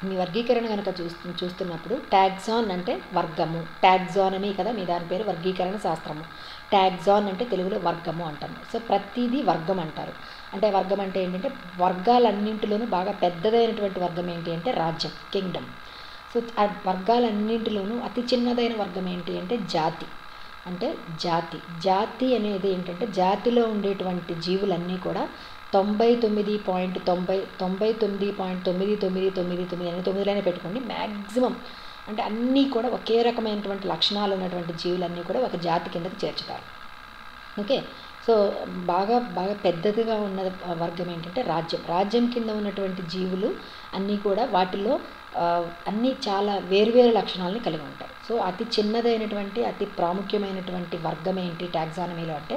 మీ వర్గీకరణ కనుక చూస్తు చూస్తున్నప్పుడు ట్యాగ్జాన్ అంటే వర్గము. ట్యాగ్జానమీ కదా మీ దాని పేరు వర్గీకరణ శాస్త్రము. ట్యాగ్జాన్ అంటే తెలుగులో వర్గము అంటాము. సో ప్రతిదీ వర్గం అంటారు. అంటే వర్గం అంటే ఏంటంటే వర్గాలన్నింటిలోనూ బాగా పెద్దదైనటువంటి వర్గం ఏంటి అంటే రాజ్యం కింగ్డమ్. సో ఆ వర్గాలన్నింటిలోనూ అతి చిన్నదైన వర్గం ఏంటి అంటే జాతి. అంటే జాతి. జాతి అనేది ఏంటంటే జాతిలో ఉండేటువంటి జీవులన్నీ కూడా తొంభై తొమ్మిది పాయింట్ తొంభై తొంభై తొమ్మిది పాయింట్ తొమ్మిది తొమ్మిది తొమ్మిది తొమ్మిది అని తొమ్మిదిలోనే పెట్టుకోండి. మ్యాక్సిమం అంటే అన్నీ కూడా ఒకే రకమైనటువంటి లక్షణాలు ఉన్నటువంటి జీవులన్నీ కూడా ఒక జాతి కిందకి చేర్చుతారు. ఓకే? సో బాగా బాగా పెద్దదిగా ఉన్న వర్గం ఏంటంటే రాజ్యం. రాజ్యం కింద ఉన్నటువంటి జీవులు అన్నీ కూడా వాటిలో అన్నీ చాలా వేరువేరు లక్షణాలని కలిగి ఉంటాయి. సో అతి చిన్నదైనటువంటి అతి ప్రాముఖ్యమైనటువంటి వర్గం ఏంటి టాక్సానమీలో అంటే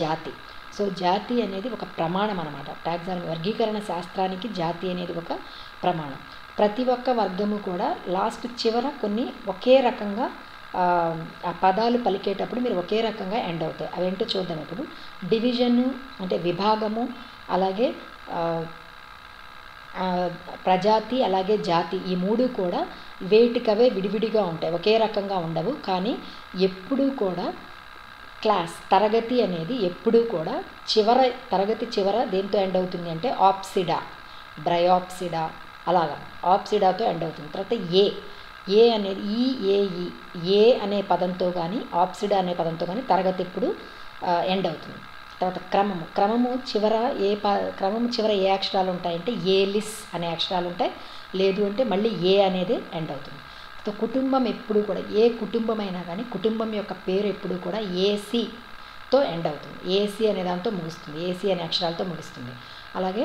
జాతి. సో జాతి అనేది ఒక ప్రమాణం అనమాట టాక్సానమీ వర్గీకరణ శాస్త్రానికి జాతి అనేది ఒక ప్రమాణం. ప్రతి ఒక్క వర్గము కూడా లాస్ట్ చివర కొన్ని ఒకే రకంగా ఆ పదాలు పలికేటప్పుడు మీరు ఒకే రకంగా ఎండ్ అవుతాయి. అవేంటో చూద్దాం ఇప్పుడు. డివిజను అంటే విభాగము అలాగే ప్రజాతి అలాగే జాతి ఈ మూడు కూడా వేటికవే విడివిడిగా ఉంటాయి. ఒకే రకంగా ఉండవు. కానీ ఎప్పుడూ కూడా క్లాస్ తరగతి అనేది ఎప్పుడూ కూడా చివర తరగతి చివర దేంతో ఎండ్ అవుతుంది అంటే ఆప్సిడా బ్రయాప్సిడా అలాగా ఆప్సిడాతో ఎండ్ అవుతుంది. తర్వాత ఏ ఏ అనేది ఈ ఏ ఈ ఏ అనే పదంతో కానీ ఆప్సిడా అనే పదంతో కానీ తరగతి ఎప్పుడు ఎండ్ అవుతుంది. తర్వాత క్రమము క్రమము చివర ఏ ప క్రమము చివర ఏ అక్షరాలు ఉంటాయంటే ఏ లిస్ అనే అక్షరాలు ఉంటాయి. లేదు అంటే మళ్ళీ ఏ అనేది ఎండ్ అవుతుంది. కుటుంబం ఎప్పుడు కూడా ఏ కుటుంబం అయినా కానీ కుటుంబం యొక్క పేరు ఎప్పుడు కూడా ఏసీతో ఎండ్ అవుతుంది. ఏసీ అనే దాంతో ముగుస్తుంది. ఏసీ అనే అక్షరాలతో ముగుస్తుంది. అలాగే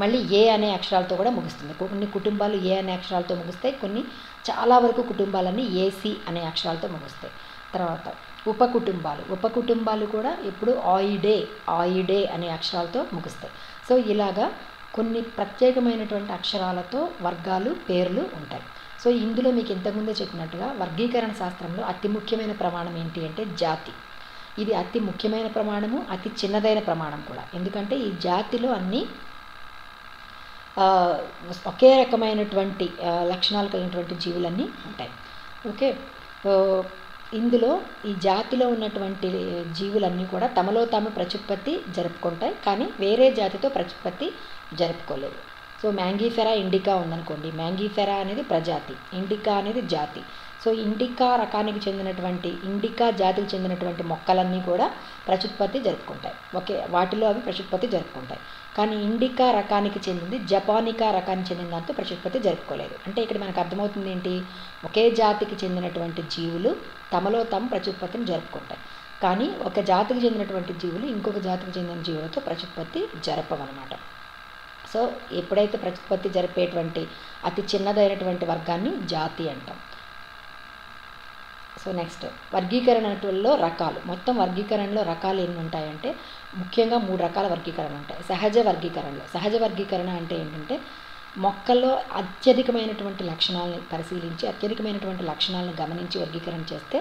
మళ్ళీ ఏ అనే అక్షరాలతో కూడా ముగుస్తుంది. కొన్ని కుటుంబాలు ఏ అనే అక్షరాలతో ముగుస్తాయి కొన్ని చాలా వరకు కుటుంబాలన్నీ ఏసీ అనే అక్షరాలతో ముగుస్తాయి. తర్వాత ఉప కుటుంబాలు ఉప కుటుంబాలు కూడా ఎప్పుడు ఆయిడే ఆయిడే అనే అక్షరాలతో ముగుస్తాయి. సో ఇలాగా కొన్ని ప్రత్యేకమైనటువంటి అక్షరాలతో వర్గాలు పేర్లు ఉంటాయి. సో ఇందులో మీకు ఇంతకుముందే చెప్పినట్టుగా వర్గీకరణ శాస్త్రంలో అతి ముఖ్యమైన ప్రమాణం ఏంటి అంటే జాతి. ఇది అతి ముఖ్యమైన ప్రమాణము అతి చిన్నదైన ప్రమాణం కూడా. ఎందుకంటే ఈ జాతిలో అన్నీ ఒకే రకమైనటువంటి లక్షణాలు కలిగినటువంటి జీవులన్నీ ఉంటాయి. ఓకే? ఇందులో ఈ జాతిలో ఉన్నటువంటి జీవులన్నీ కూడా తమలో తాము ప్రత్యుత్పత్తి జరుపుకుంటాయి కానీ వేరే జాతితో ప్రత్యుత్పత్తి జరుపుకోలేదు. సో మ్యాంగీఫెరా ఇండికా ఉందనుకోండి. మ్యాంగీఫెరా అనేది ప్రజాతి ఇండికా అనేది జాతి. సో ఇండికా రకానికి చెందినటువంటి ఇండికా జాతికి చెందినటువంటి మొక్కలన్నీ కూడా ప్రత్యుత్పత్తి జరుపుకుంటాయి. ఓకే? వాటిలో అవి ప్రత్యుత్పత్తి జరుపుకుంటాయి. కానీ ఇండికా రకానికి చెందింది జపానికా రకానికి చెందిన దాంతో ప్రత్యుత్పత్తి జరుపుకోలేదు. అంటే ఇక్కడ మనకు అర్థమవుతుంది ఏంటి? ఒకే జాతికి చెందినటువంటి జీవులు తమలో తాము ప్రత్యుత్పత్తిని జరుపుకుంటాయి. కానీ ఒక జాతికి చెందినటువంటి జీవులు ఇంకొక జాతికి చెందిన జీవులతో ప్రత్యుత్పత్తి జరపవన్నమాట. సో ఎప్పుడైతే ప్రత్యుత్పత్తి జరిపేటువంటి అతి చిన్నదైనటువంటి వర్గాన్ని జాతి అంటాం. సో నెక్స్ట్ వర్గీకరణలో రకాలు. మొత్తం వర్గీకరణలో రకాలు ఎన్ని ఉంటాయంటే ముఖ్యంగా మూడు రకాల వర్గీకరణ ఉంటాయి. సహజ వర్గీకరణలో సహజ వర్గీకరణ అంటే ఏంటంటే మొక్కల్లో అత్యధికమైనటువంటి లక్షణాలను పరిశీలించి అత్యధికమైనటువంటి లక్షణాలను గమనించి వర్గీకరణ చేస్తే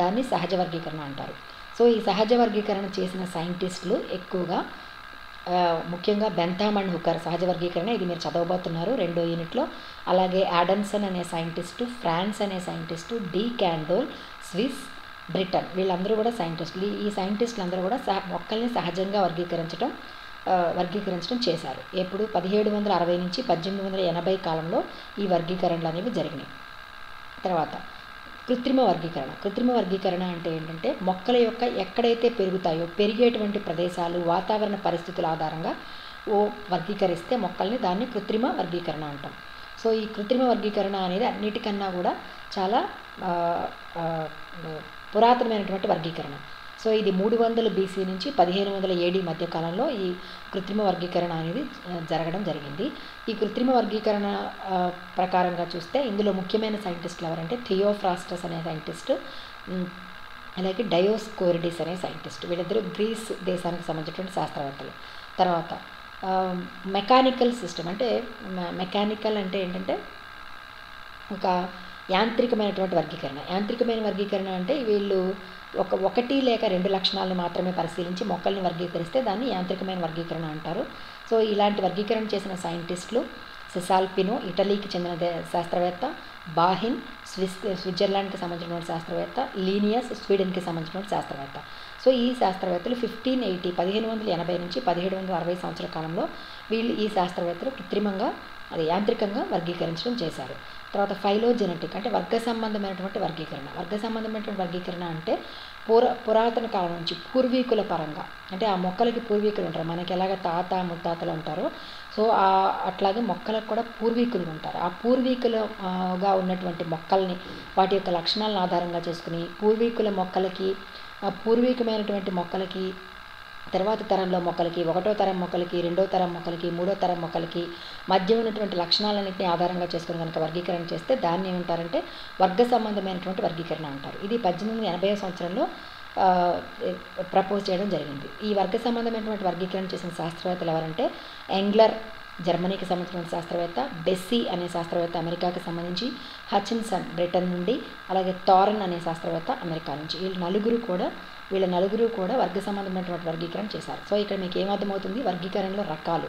దాన్ని సహజ వర్గీకరణ అంటారు. సో ఈ సహజ వర్గీకరణ చేసిన సైంటిస్టులు ఎక్కువగా ముఖ్యంగా బెంథామ్ అండ్ హుకర్ సహజ వర్గీకరణ ఇది మీరు చదవబోతున్నారు రెండో యూనిట్లో. అలాగే యాడమ్సన్ అనే సైంటిస్టు ఫ్రాన్స్ అనే scientist de Candolle Swiss Britain వీళ్ళందరూ కూడా సైంటిస్టులు ఈ సైంటిస్టులు అందరూ కూడా సహ మొక్కల్ని సహజంగా వర్గీకరించడం వర్గీకరించడం చేశారు. ఎప్పుడు? పదిహేడు వందల అరవై నుంచి పద్దెనిమిది వందల ఎనభై కాలంలో ఈ వర్గీకరణలు అనేవి జరిగినాయి. తర్వాత కృత్రిమ వర్గీకరణ. కృత్రిమ వర్గీకరణ అంటే ఏంటంటే మొక్కల యొక్క ఎక్కడైతే పెరుగుతాయో పెరిగేటువంటి ప్రదేశాలు వాతావరణ పరిస్థితుల ఆధారంగా ఓ వర్గీకరిస్తే మొక్కల్ని దాన్ని కృత్రిమ వర్గీకరణ అంటాం. సో ఈ కృత్రిమ వర్గీకరణ అనేది అన్నిటికన్నా కూడా చాలా పురాతనమైనటువంటి వర్గీకరణ. సో ఇది మూడు వందల బీసీ నుంచి పదిహేను వందల ఏడి మధ్య కాలంలో ఈ కృత్రిమ వర్గీకరణ అనేది జరగడం జరిగింది. ఈ కృత్రిమ వర్గీకరణ ప్రకారంగా చూస్తే ఇందులో ముఖ్యమైన సైంటిస్టులు ఎవరంటే థియోఫ్రాస్టస్ అనే సైంటిస్ట్ అలాగే డయోస్కోరిడిస్ అనే సైంటిస్ట్. వీళ్ళిద్దరూ గ్రీస్ దేశానికి సంబంధించినటువంటి శాస్త్రవేత్తలు. తర్వాత మెకానికల్ సిస్టమ్ అంటే మెకానికల్ అంటే ఏంటంటే ఒక యాంత్రికమైనటువంటి వర్గీకరణ. యాంత్రికమైన వర్గీకరణ అంటే వీళ్ళు ఒక ఒకటి లేక రెండు లక్షణాలను మాత్రమే పరిశీలించి మొక్కల్ని వర్గీకరిస్తే దాన్ని యాంత్రికమైన వర్గీకరణ అంటారు. సో ఇలాంటి వర్గీకరణ చేసిన సైంటిస్టులు సెసాల్పినో ఇటలీకి చెందిన శాస్త్రవేత్త బాహిన్ స్విస్ స్విట్జర్లాండ్కి సంబంధించినటువంటి శాస్త్రవేత్త లీనియస్ స్వీడన్కి సంబంధించినటువంటి శాస్త్రవేత్త. సో ఈ శాస్త్రవేత్తలు ఫిఫ్టీన్ ఎయిటీ పదిహేను వందల ఎనభై నుంచి పదిహేడు వందల అరవై సంవత్సరాల కాలంలో వీళ్ళు ఈ శాస్త్రవేత్తలు కృత్రిమంగా అది యాంత్రికంగా వర్గీకరించడం చేశారు. తర్వాత ఫైలోజెనెటిక్ అంటే వర్గ సంబంధమైనటువంటి వర్గీకరణ. వర్గ సంబంధమైనటువంటి వర్గీకరణ అంటే పుర పురాతన కాలం నుంచి పూర్వీకుల పరంగా. అంటే ఆ మొక్కలకి పూర్వీకులు ఉంటారు. మనకి ఎలాగ తాత ముత్తాతలు ఉంటారో సో అట్లాగే మొక్కలకు కూడా పూర్వీకులు ఉంటారు. ఆ పూర్వీకులుగా ఉన్నటువంటి మొక్కల్ని వాటి యొక్క లక్షణాలను ఆధారంగా చేసుకుని పూర్వీకుల మొక్కలకి పూర్వీకమైనటువంటి మొక్కలకి తర్వాత తరంలో మొక్కలకి ఒకటో తరం మొక్కలకి రెండో తరం మొక్కలకి మూడో తరం మొక్కలకి మధ్య ఉన్నటువంటి లక్షణాలన్నింటినీ ఆధారంగా చేసుకుని కనుక వర్గీకరణ చేస్తే దాన్ని ఏమంటారంటే వర్గ సంబంధమైనటువంటి వర్గీకరణ అంటారు. ఇది పద్దెనిమిది ఎనభై సంవత్సరంలో ప్రపోజ్ చేయడం జరిగింది. ఈ వర్గ సంబంధమైనటువంటి వర్గీకరణ చేసిన శాస్త్రవేత్తలు ఎవరంటే ఎంగ్లర్ జర్మనీకి సంబంధించిన శాస్త్రవేత్త బెస్సీ అనే శాస్త్రవేత్త అమెరికాకి సంబంధించి హచిన్సన్ బ్రిటన్ నుండి అలాగే థారన్ అనే శాస్త్రవేత్త అమెరికా నుంచి. వీళ్ళు నలుగురు కూడా వీళ్ళ నలుగురు కూడా వర్గ సంబంధమైనటువంటి వర్గీకరణ చేశారు. సో ఇక్కడ మీకు ఏమర్థమవుతుంది? వర్గీకరణలో రకాలు.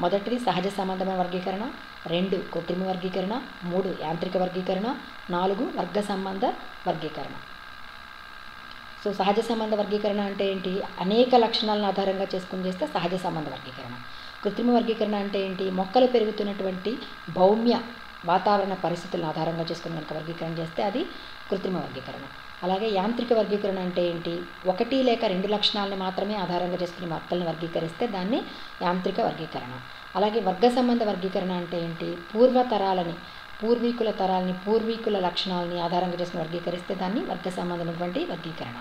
మొదటిది సహజ సంబంధమైన వర్గీకరణ రెండు కృత్రిమ వర్గీకరణ మూడు యాంత్రిక వర్గీకరణ నాలుగు వర్గ సంబంధ వర్గీకరణ. సో సహజ సంబంధ వర్గీకరణ అంటే ఏంటి? అనేక లక్షణాలను ఆధారంగా చేసుకుని చేస్తే సహజ సంబంధ వర్గీకరణ. కృత్రిమ వర్గీకరణ అంటే ఏంటి? మొక్కలు పెరుగుతున్నటువంటి భౌమ్య వాతావరణ పరిస్థితులను ఆధారంగా చేసుకుని కనుక వర్గీకరణ చేస్తే అది కృత్రిమ వర్గీకరణ. అలాగే యాంత్రిక వర్గీకరణ అంటే ఏంటి? ఒకటి లేక రెండు లక్షణాలను మాత్రమే ఆధారంగా చేసుకుని మొక్కల్ని వర్గీకరిస్తే దాన్ని యాంత్రిక వర్గీకరణ. అలాగే వర్గ సంబంధ వర్గీకరణ అంటే ఏంటి? పూర్వతరాలని పూర్వీకుల తరాలని పూర్వీకుల లక్షణాలని ఆధారంగా చేసుకుని వర్గీకరిస్తే దాన్ని వర్గ సంబంధమైనటువంటి వర్గీకరణ.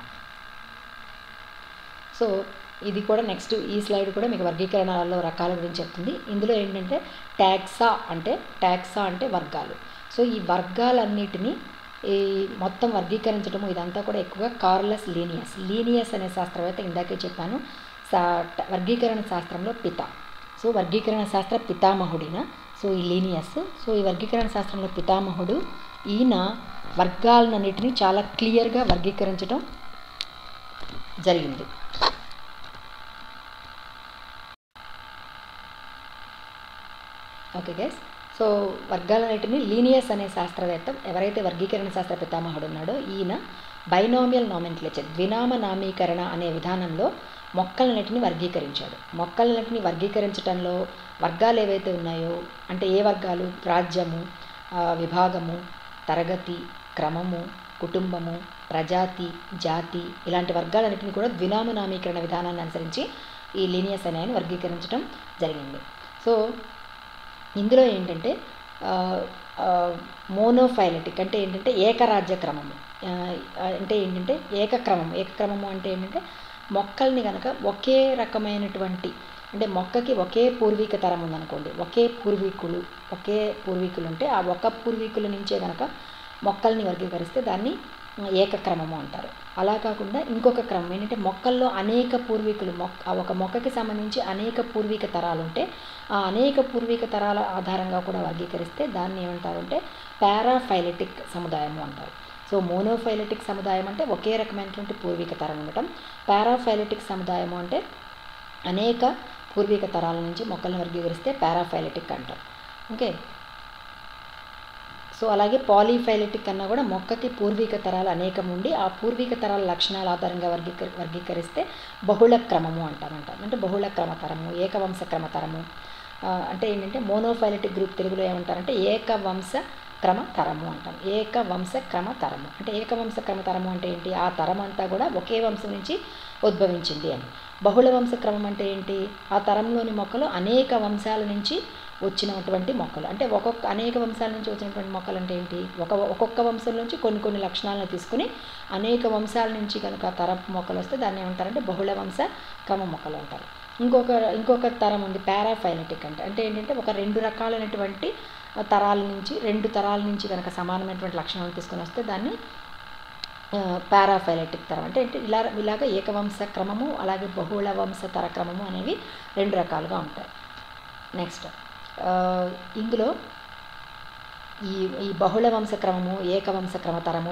సో ఇది కూడా నెక్స్ట్ ఈ స్లైడ్ కూడా మీకు వర్గీకరణలలో రకాల గురించి చెప్తుంది. ఇందులో ఏంటంటే ట్యాక్సా అంటే ట్యాక్సా అంటే వర్గాలు. సో ఈ వర్గాలన్నిటినీ ఈ మొత్తం వర్గీకరించడం ఇదంతా కూడా ఎక్కువగా కార్లస్ లీనియస్. లీనియస్ అనే శాస్త్రవేత్త ఇందాకే చెప్పాను. సా వర్గీకరణ శాస్త్రంలో పిత. సో వర్గీకరణ శాస్త్ర పితామహుడిన? సో ఈ లీనియస్. సో ఈ వర్గీకరణ శాస్త్రంలో పితామహుడు ఈయన వర్గాలన్నిటిని చాలా క్లియర్గా వర్గీకరించడం జరిగింది. Okay guys. సో వర్గాలన్నిటిని లీనియస్ అనే శాస్త్రవేత్త ఎవరైతే వర్గీకరణ శాస్త్ర పితామహుడు ఉన్నాడో ఈయన బైనామియల్ నామెంట్లేచర్ ద్వినామ నామీకరణ అనే విధానంలో మొక్కలన్నిటిని వర్గీకరించాడు. మొక్కలన్నిటిని వర్గీకరించడంలో వర్గాలు ఏవైతే ఉన్నాయో అంటే ఏ వర్గాలు? రాజ్యము విభాగము తరగతి క్రమము కుటుంబము ప్రజాతి జాతి ఇలాంటి వర్గాలన్నింటినీ కూడా ద్వినామ నామీకరణ విధానాన్ని అనుసరించి ఈ లీనియస్ అనే వర్గీకరించడం జరిగింది. సో ఇందులో ఏంటంటే మోనోఫైలటిక్ అంటే ఏంటంటే ఏకరాజ్య క్రమము. అంటే ఏంటంటే ఏకక్రమము. ఏకక్రమము అంటే ఏంటంటే మొక్కల్ని కనుక ఒకే రకమైనటువంటి అంటే మొక్కకి ఒకే పూర్వీక తరం ఉందనుకోండి ఒకే పూర్వీకులు ఒకే పూర్వీకులు ఉంటే ఆ ఒక పూర్వీకుల నుంచే కనుక మొక్కల్ని వర్గీకరిస్తే దాన్ని ఏకక్రమము అంటారు. అలా కాకుండా ఇంకొక క్రమం ఏంటంటే మొక్కల్లో అనేక పూర్వీకులు మొక్క ఒక మొక్కకి సంబంధించి అనేక పూర్వీక తరాలు ఉంటే ఆ అనేక పూర్వీక తరాల ఆధారంగా కూడా వర్గీకరిస్తే దాన్ని ఏమంటారు అంటే పారాఫైలెటిక్ సముదాయము అంటారు. సో మోనోఫైలెటిక్ సముదాయం అంటే ఒకే రకమైనటువంటి పూర్వీక తరం ఉండటం పారాఫైలెటిక్ సముదాయము అంటే అనేక పూర్వీక తరాల నుంచి మొక్కలను వర్గీకరిస్తే పారాఫైలెటిక్ అంటారు. ఓకే? సో అలాగే పాలీఫైలెటిక్ అన్నా కూడా మొక్కకి పూర్వీక తరాలు అనేకం ఉండి ఆ పూర్వీక తరాల లక్షణాల ఆధారంగా వర్గీకరి వర్గీకరిస్తే బహుళ క్రమము అంటామంటాం. అంటే బహుళ క్రమ తరము ఏకవంశ క్రమ తరము. అంటే ఏంటంటే మోనోఫైలెటిక్ గ్రూప్ తెలుగులో ఏమంటారంటే ఏకవంశ క్రమ తరము అంటాం. ఏకవంశ క్రమ తరము. అంటే ఏకవంశ క్రమ తరము అంటే ఏంటి? ఆ తరం అంతా కూడా ఒకే వంశం నుంచి ఉద్భవించింది అని. బహుళ వంశ క్రమం అంటే ఏంటి? ఆ తరంలోని మొక్కలు అనేక వంశాల నుంచి వచ్చినటువంటి మొక్కలు. అంటే ఒక్కొక్క అనేక వంశాల నుంచి వచ్చినటువంటి మొక్కలు అంటే ఏంటి? ఒక ఒక్కొక్క వంశం నుంచి కొన్ని కొన్ని లక్షణాలను తీసుకుని అనేక వంశాల నుంచి కనుక తరం మొక్కలు వస్తే దాన్ని ఏమంటారంటే బహుళ వంశ క్రమ మొక్కలు అంటారు. ఇంకొక ఇంకొక తరం ఉంది పారాఫైనటిక్ అంటే. అంటే ఏంటంటే ఒక రెండు రకాలైనటువంటి తరాల నుంచి రెండు తరాల నుంచి కనుక సమానమైనటువంటి లక్షణాలు తీసుకొని వస్తే దాన్ని పారాఫైలెటిక్ తరం అంటే ఇలా ఇలాగ ఏకవంశ క్రమము అలాగే బహుళ వంశ తర క్రమము అనేవి రెండు రకాలుగా ఉంటాయి. నెక్స్ట్. ఇందులో ఈ ఈ బహుళ వంశ క్రమము ఏకవంశ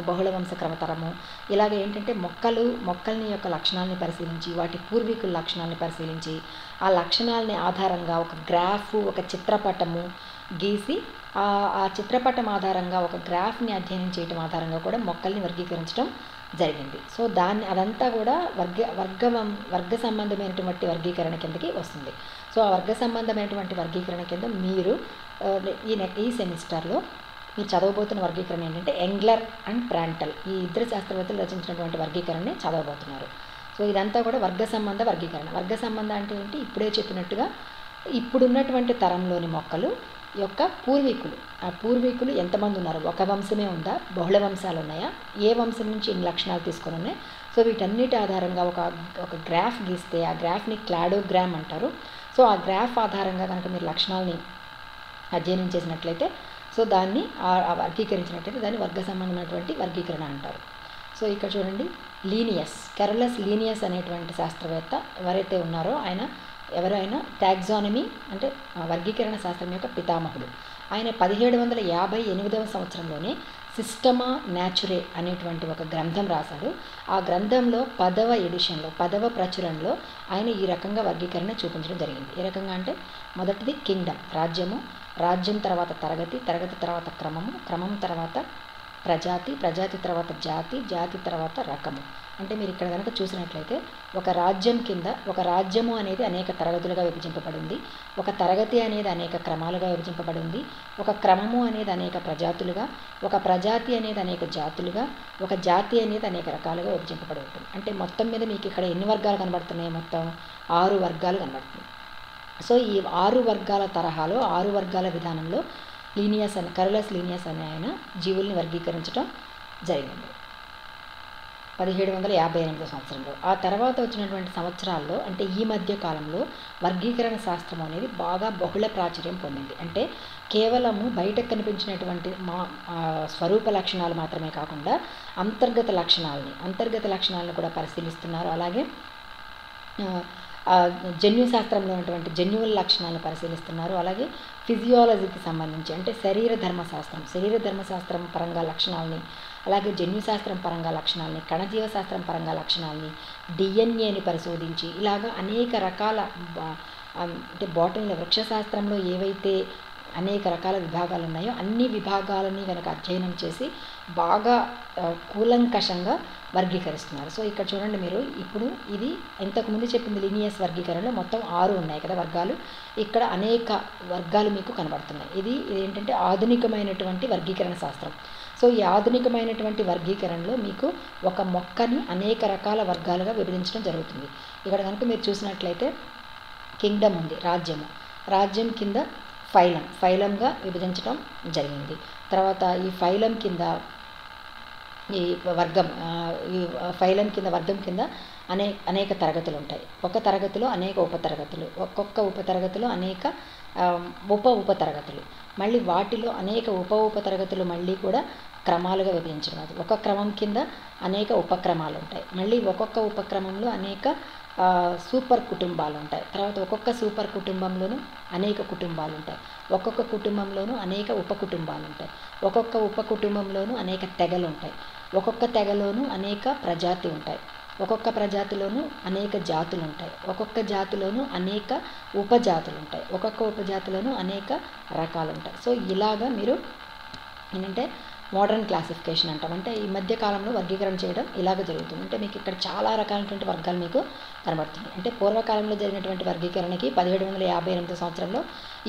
బహుళ వంశ క్రమతరము ఇలాగ ఏంటంటే మొక్కలు మొక్కల్ని యొక్క లక్షణాలని పరిశీలించి వాటి పూర్వీకుల లక్షణాలని పరిశీలించి ఆ లక్షణాలని ఆధారంగా ఒక గ్రాఫ్ ఒక చిత్రపటము గీసి ఆ ఆ చిత్రపటం ఆధారంగా ఒక గ్రాఫ్ని అధ్యయనం చేయటం ఆధారంగా కూడా మొక్కల్ని వర్గీకరించడం జరిగింది. సో దాన్ని అదంతా కూడా వర్గ వర్గమం వర్గ సంబంధమైనటువంటి వర్గీకరణ కిందకి వస్తుంది. సో ఆ వర్గ సంబంధమైనటువంటి వర్గీకరణ కింద మీరు ఈ నె ఈ సెమిస్టర్లో మీరు చదవబోతున్న వర్గీకరణ ఏంటంటే ఎంగ్లర్ అండ్ ప్రాంటల్. ఈ ఇద్దరు శాస్త్రవేత్తలు రచించినటువంటి వర్గీకరణని చదవబోతున్నారు. సో ఇదంతా కూడా వర్గ సంబంధ వర్గీకరణ. వర్గ సంబంధం అంటే ఏంటి? ఇప్పుడే చెప్పినట్టుగా ఇప్పుడున్నటువంటి తరంలోని మొక్కలు యొక్క పూర్వీకులు. ఆ పూర్వీకులు ఎంతమంది ఉన్నారు? ఒక వంశమే ఉందా? బహుళ వంశాలు ఉన్నాయా? ఏ వంశం నుంచి ఎన్ని లక్షణాలు తీసుకొని ఉన్నాయి? సో వీటన్నిటి ఆధారంగా ఒక ఒక గ్రాఫ్ గీస్తే ఆ గ్రాఫ్ని క్లాడోగ్రామ్ అంటారు. సో ఆ గ్రాఫ్ ఆధారంగా కనుక మీరు లక్షణాలని అధ్యయనం చేసినట్లయితే సో దాన్ని ఆ- వర్గీకరించినట్లయితే దాన్ని వర్గ సంబంధమైనటువంటి వర్గీకరణ అంటారు. సో ఇక్కడ చూడండి. లీనియస్. కెరలస్ లీనియస్ అనేటువంటి శాస్త్రవేత్త ఎవరైతే ఉన్నారో ఆయన ఎవరైనా టాక్సానమీ అంటే వర్గీకరణ శాస్త్రం యొక్క పితామహుడు. ఆయన పదిహేడు వందల యాభై ఎనిమిదవ సంవత్సరంలోనే సిస్టమా న్యాచురే అనేటువంటి ఒక గ్రంథం రాశాడు. ఆ గ్రంథంలో పదవ ఎడిషన్లో పదవ ప్రచురణలో ఆయన ఈ రకంగా వర్గీకరణ చూపించడం జరిగింది. ఏ రకంగా అంటే మొదటిది కింగ్డమ్ రాజ్యము రాజ్యం తర్వాత తరగతి తరగతి తర్వాత క్రమము క్రమం తర్వాత ప్రజాతి ప్రజాతి తర్వాత జాతి జాతి తర్వాత రకము. అంటే మీరు ఇక్కడ కనుక చూసినట్లయితే ఒక రాజ్యం కింద ఒక రాజ్యము అనేది అనేక తరగతులుగా విభజింపబడింది. ఒక తరగతి అనేది అనేక క్రమాలుగా విభజింపబడింది. ఒక క్రమము అనేది అనేక ప్రజాతులుగా ఒక ప్రజాతి అనేది అనేక జాతులుగా ఒక జాతి అనేది అనేక రకాలుగా విభజింపబడి ఉంటుంది అంటే మొత్తం మీద మీకు ఇక్కడ ఎన్ని వర్గాలు కనబడుతున్నాయి మొత్తం ఆరు వర్గాలు కనబడుతున్నాయి. సో ఈ ఆరు వర్గాల తరహాలో ఆరు వర్గాల విధానంలో లీనియస్ అని కరులస్ లీనియస్ అనే ఆయన జీవుల్ని వర్గీకరించడం జరిగింది. పదిహేడు వందల యాభై ఎనిమిదో సంవత్సరంలో. ఆ తర్వాత వచ్చినటువంటి సంవత్సరాల్లో అంటే ఈ మధ్య కాలంలో వర్గీకరణ శాస్త్రం అనేది బాగా బహుళ ప్రాచుర్యం పొందింది. అంటే కేవలము బయట కనిపించినటువంటి మా స్వరూప లక్షణాలు మాత్రమే కాకుండా అంతర్గత లక్షణాలని అంతర్గత లక్షణాలను కూడా పరిశీలిస్తున్నారు. అలాగే జన్యు శాస్త్రంలో ఉన్నటువంటి జన్యువుల లక్షణాలను పరిశీలిస్తున్నారు. అలాగే ఫిజియాలజీకి సంబంధించి అంటే శరీర ధర్మశాస్త్రం శరీర ధర్మశాస్త్రం పరంగా లక్షణాలని అలాగే జన్యుశాస్త్రం పరంగా లక్షణాలని కణజీవశాస్త్రం పరంగా లక్షణాలని డిఎన్ఏని పరిశోధించి ఇలాగా అనేక రకాల బా- అంటే బాటనీలో వృక్షశాస్త్రంలో ఏవైతే అనేక రకాల విభాగాలు ఉన్నాయో అన్ని విభాగాలని కనుక అధ్యయనం చేసి బాగా కూలంకషంగా వర్గీకరిస్తున్నారు. సో ఇక్కడ చూడండి మీరు ఇప్పుడు ఇది ఇంతకుముందు చెప్పింది లీనియస్ వర్గీకరణలో మొత్తం ఆరు ఉన్నాయి కదా వర్గాలు. ఇక్కడ అనేక వర్గాలు మీకు కనబడుతున్నాయి. ఇది ఏంటంటే ఆధునికమైనటువంటి వర్గీకరణ శాస్త్రం. సో ఈ ఆధునికమైనటువంటి వర్గీకరణలో మీకు ఒక మొక్కని అనేక రకాల వర్గాలుగా విభజించడం జరుగుతుంది. ఇక్కడ కనుక మీరు చూసినట్లయితే కింగ్డమ్ ఉంది రాజ్యము. రాజ్యం కింద ఫైలం ఫైలంగా విభజించడం జరిగింది. తర్వాత ఈ ఫైలం కింద ఈ వర్గం ఈ ఫైలం కింద వర్గం కింద అనే అనేక తరగతులు ఉంటాయి. ఒక తరగతిలో అనేక ఉపతరగతులు ఒక్కొక్క ఉపతరగతిలో అనేక ఉప ఉపతరగతులు. మళ్ళీ వాటిలో అనేక ఉప ఉప తరగతులు మళ్ళీ కూడా క్రమాలుగా విభజించడం. అది ఒక క్రమం కింద అనేక ఉపక్రమాలు ఉంటాయి మళ్ళీ ఒక్కొక్క ఉపక్రమంలో అనేక సూపర్ కుటుంబాలు ఉంటాయి తర్వాత ఒక్కొక్క సూపర్ కుటుంబంలోనూ అనేక కుటుంబాలు ఉంటాయి ఒక్కొక్క కుటుంబంలోనూ అనేక ఉప కుటుంబాలు ఉంటాయి ఒక్కొక్క ఉప కుటుంబంలోనూ అనేక తెగలు ఉంటాయి ఒక్కొక్క తెగలోనూ అనేక ప్రజాతి ఉంటాయి ఒక్కొక్క ప్రజాతిలోనూ అనేక జాతులు ఉంటాయి ఒక్కొక్క జాతిలోనూ అనేక ఉపజాతులు ఉంటాయి ఒక్కొక్క ఉపజాతిలోనూ అనేక రకాలు ఉంటాయి సో ఇలాగా మీరు ఏంటంటే మోడర్న్ క్లాసిఫికేషన్ అంటాం. అంటే ఈ మధ్య కాలంలో వర్గీకరణ చేయడం ఇలాగ జరుగుతుంది. అంటే మీకు ఇక్కడ చాలా రకాలైనటువంటి వర్గాలు మీకు కనబడుతుంది అంటే పూర్వకాలంలో జరిగినటువంటి వర్గీకరణకి పదిహేడు వందల యాభై ఎనిమిది సంవత్సరంలో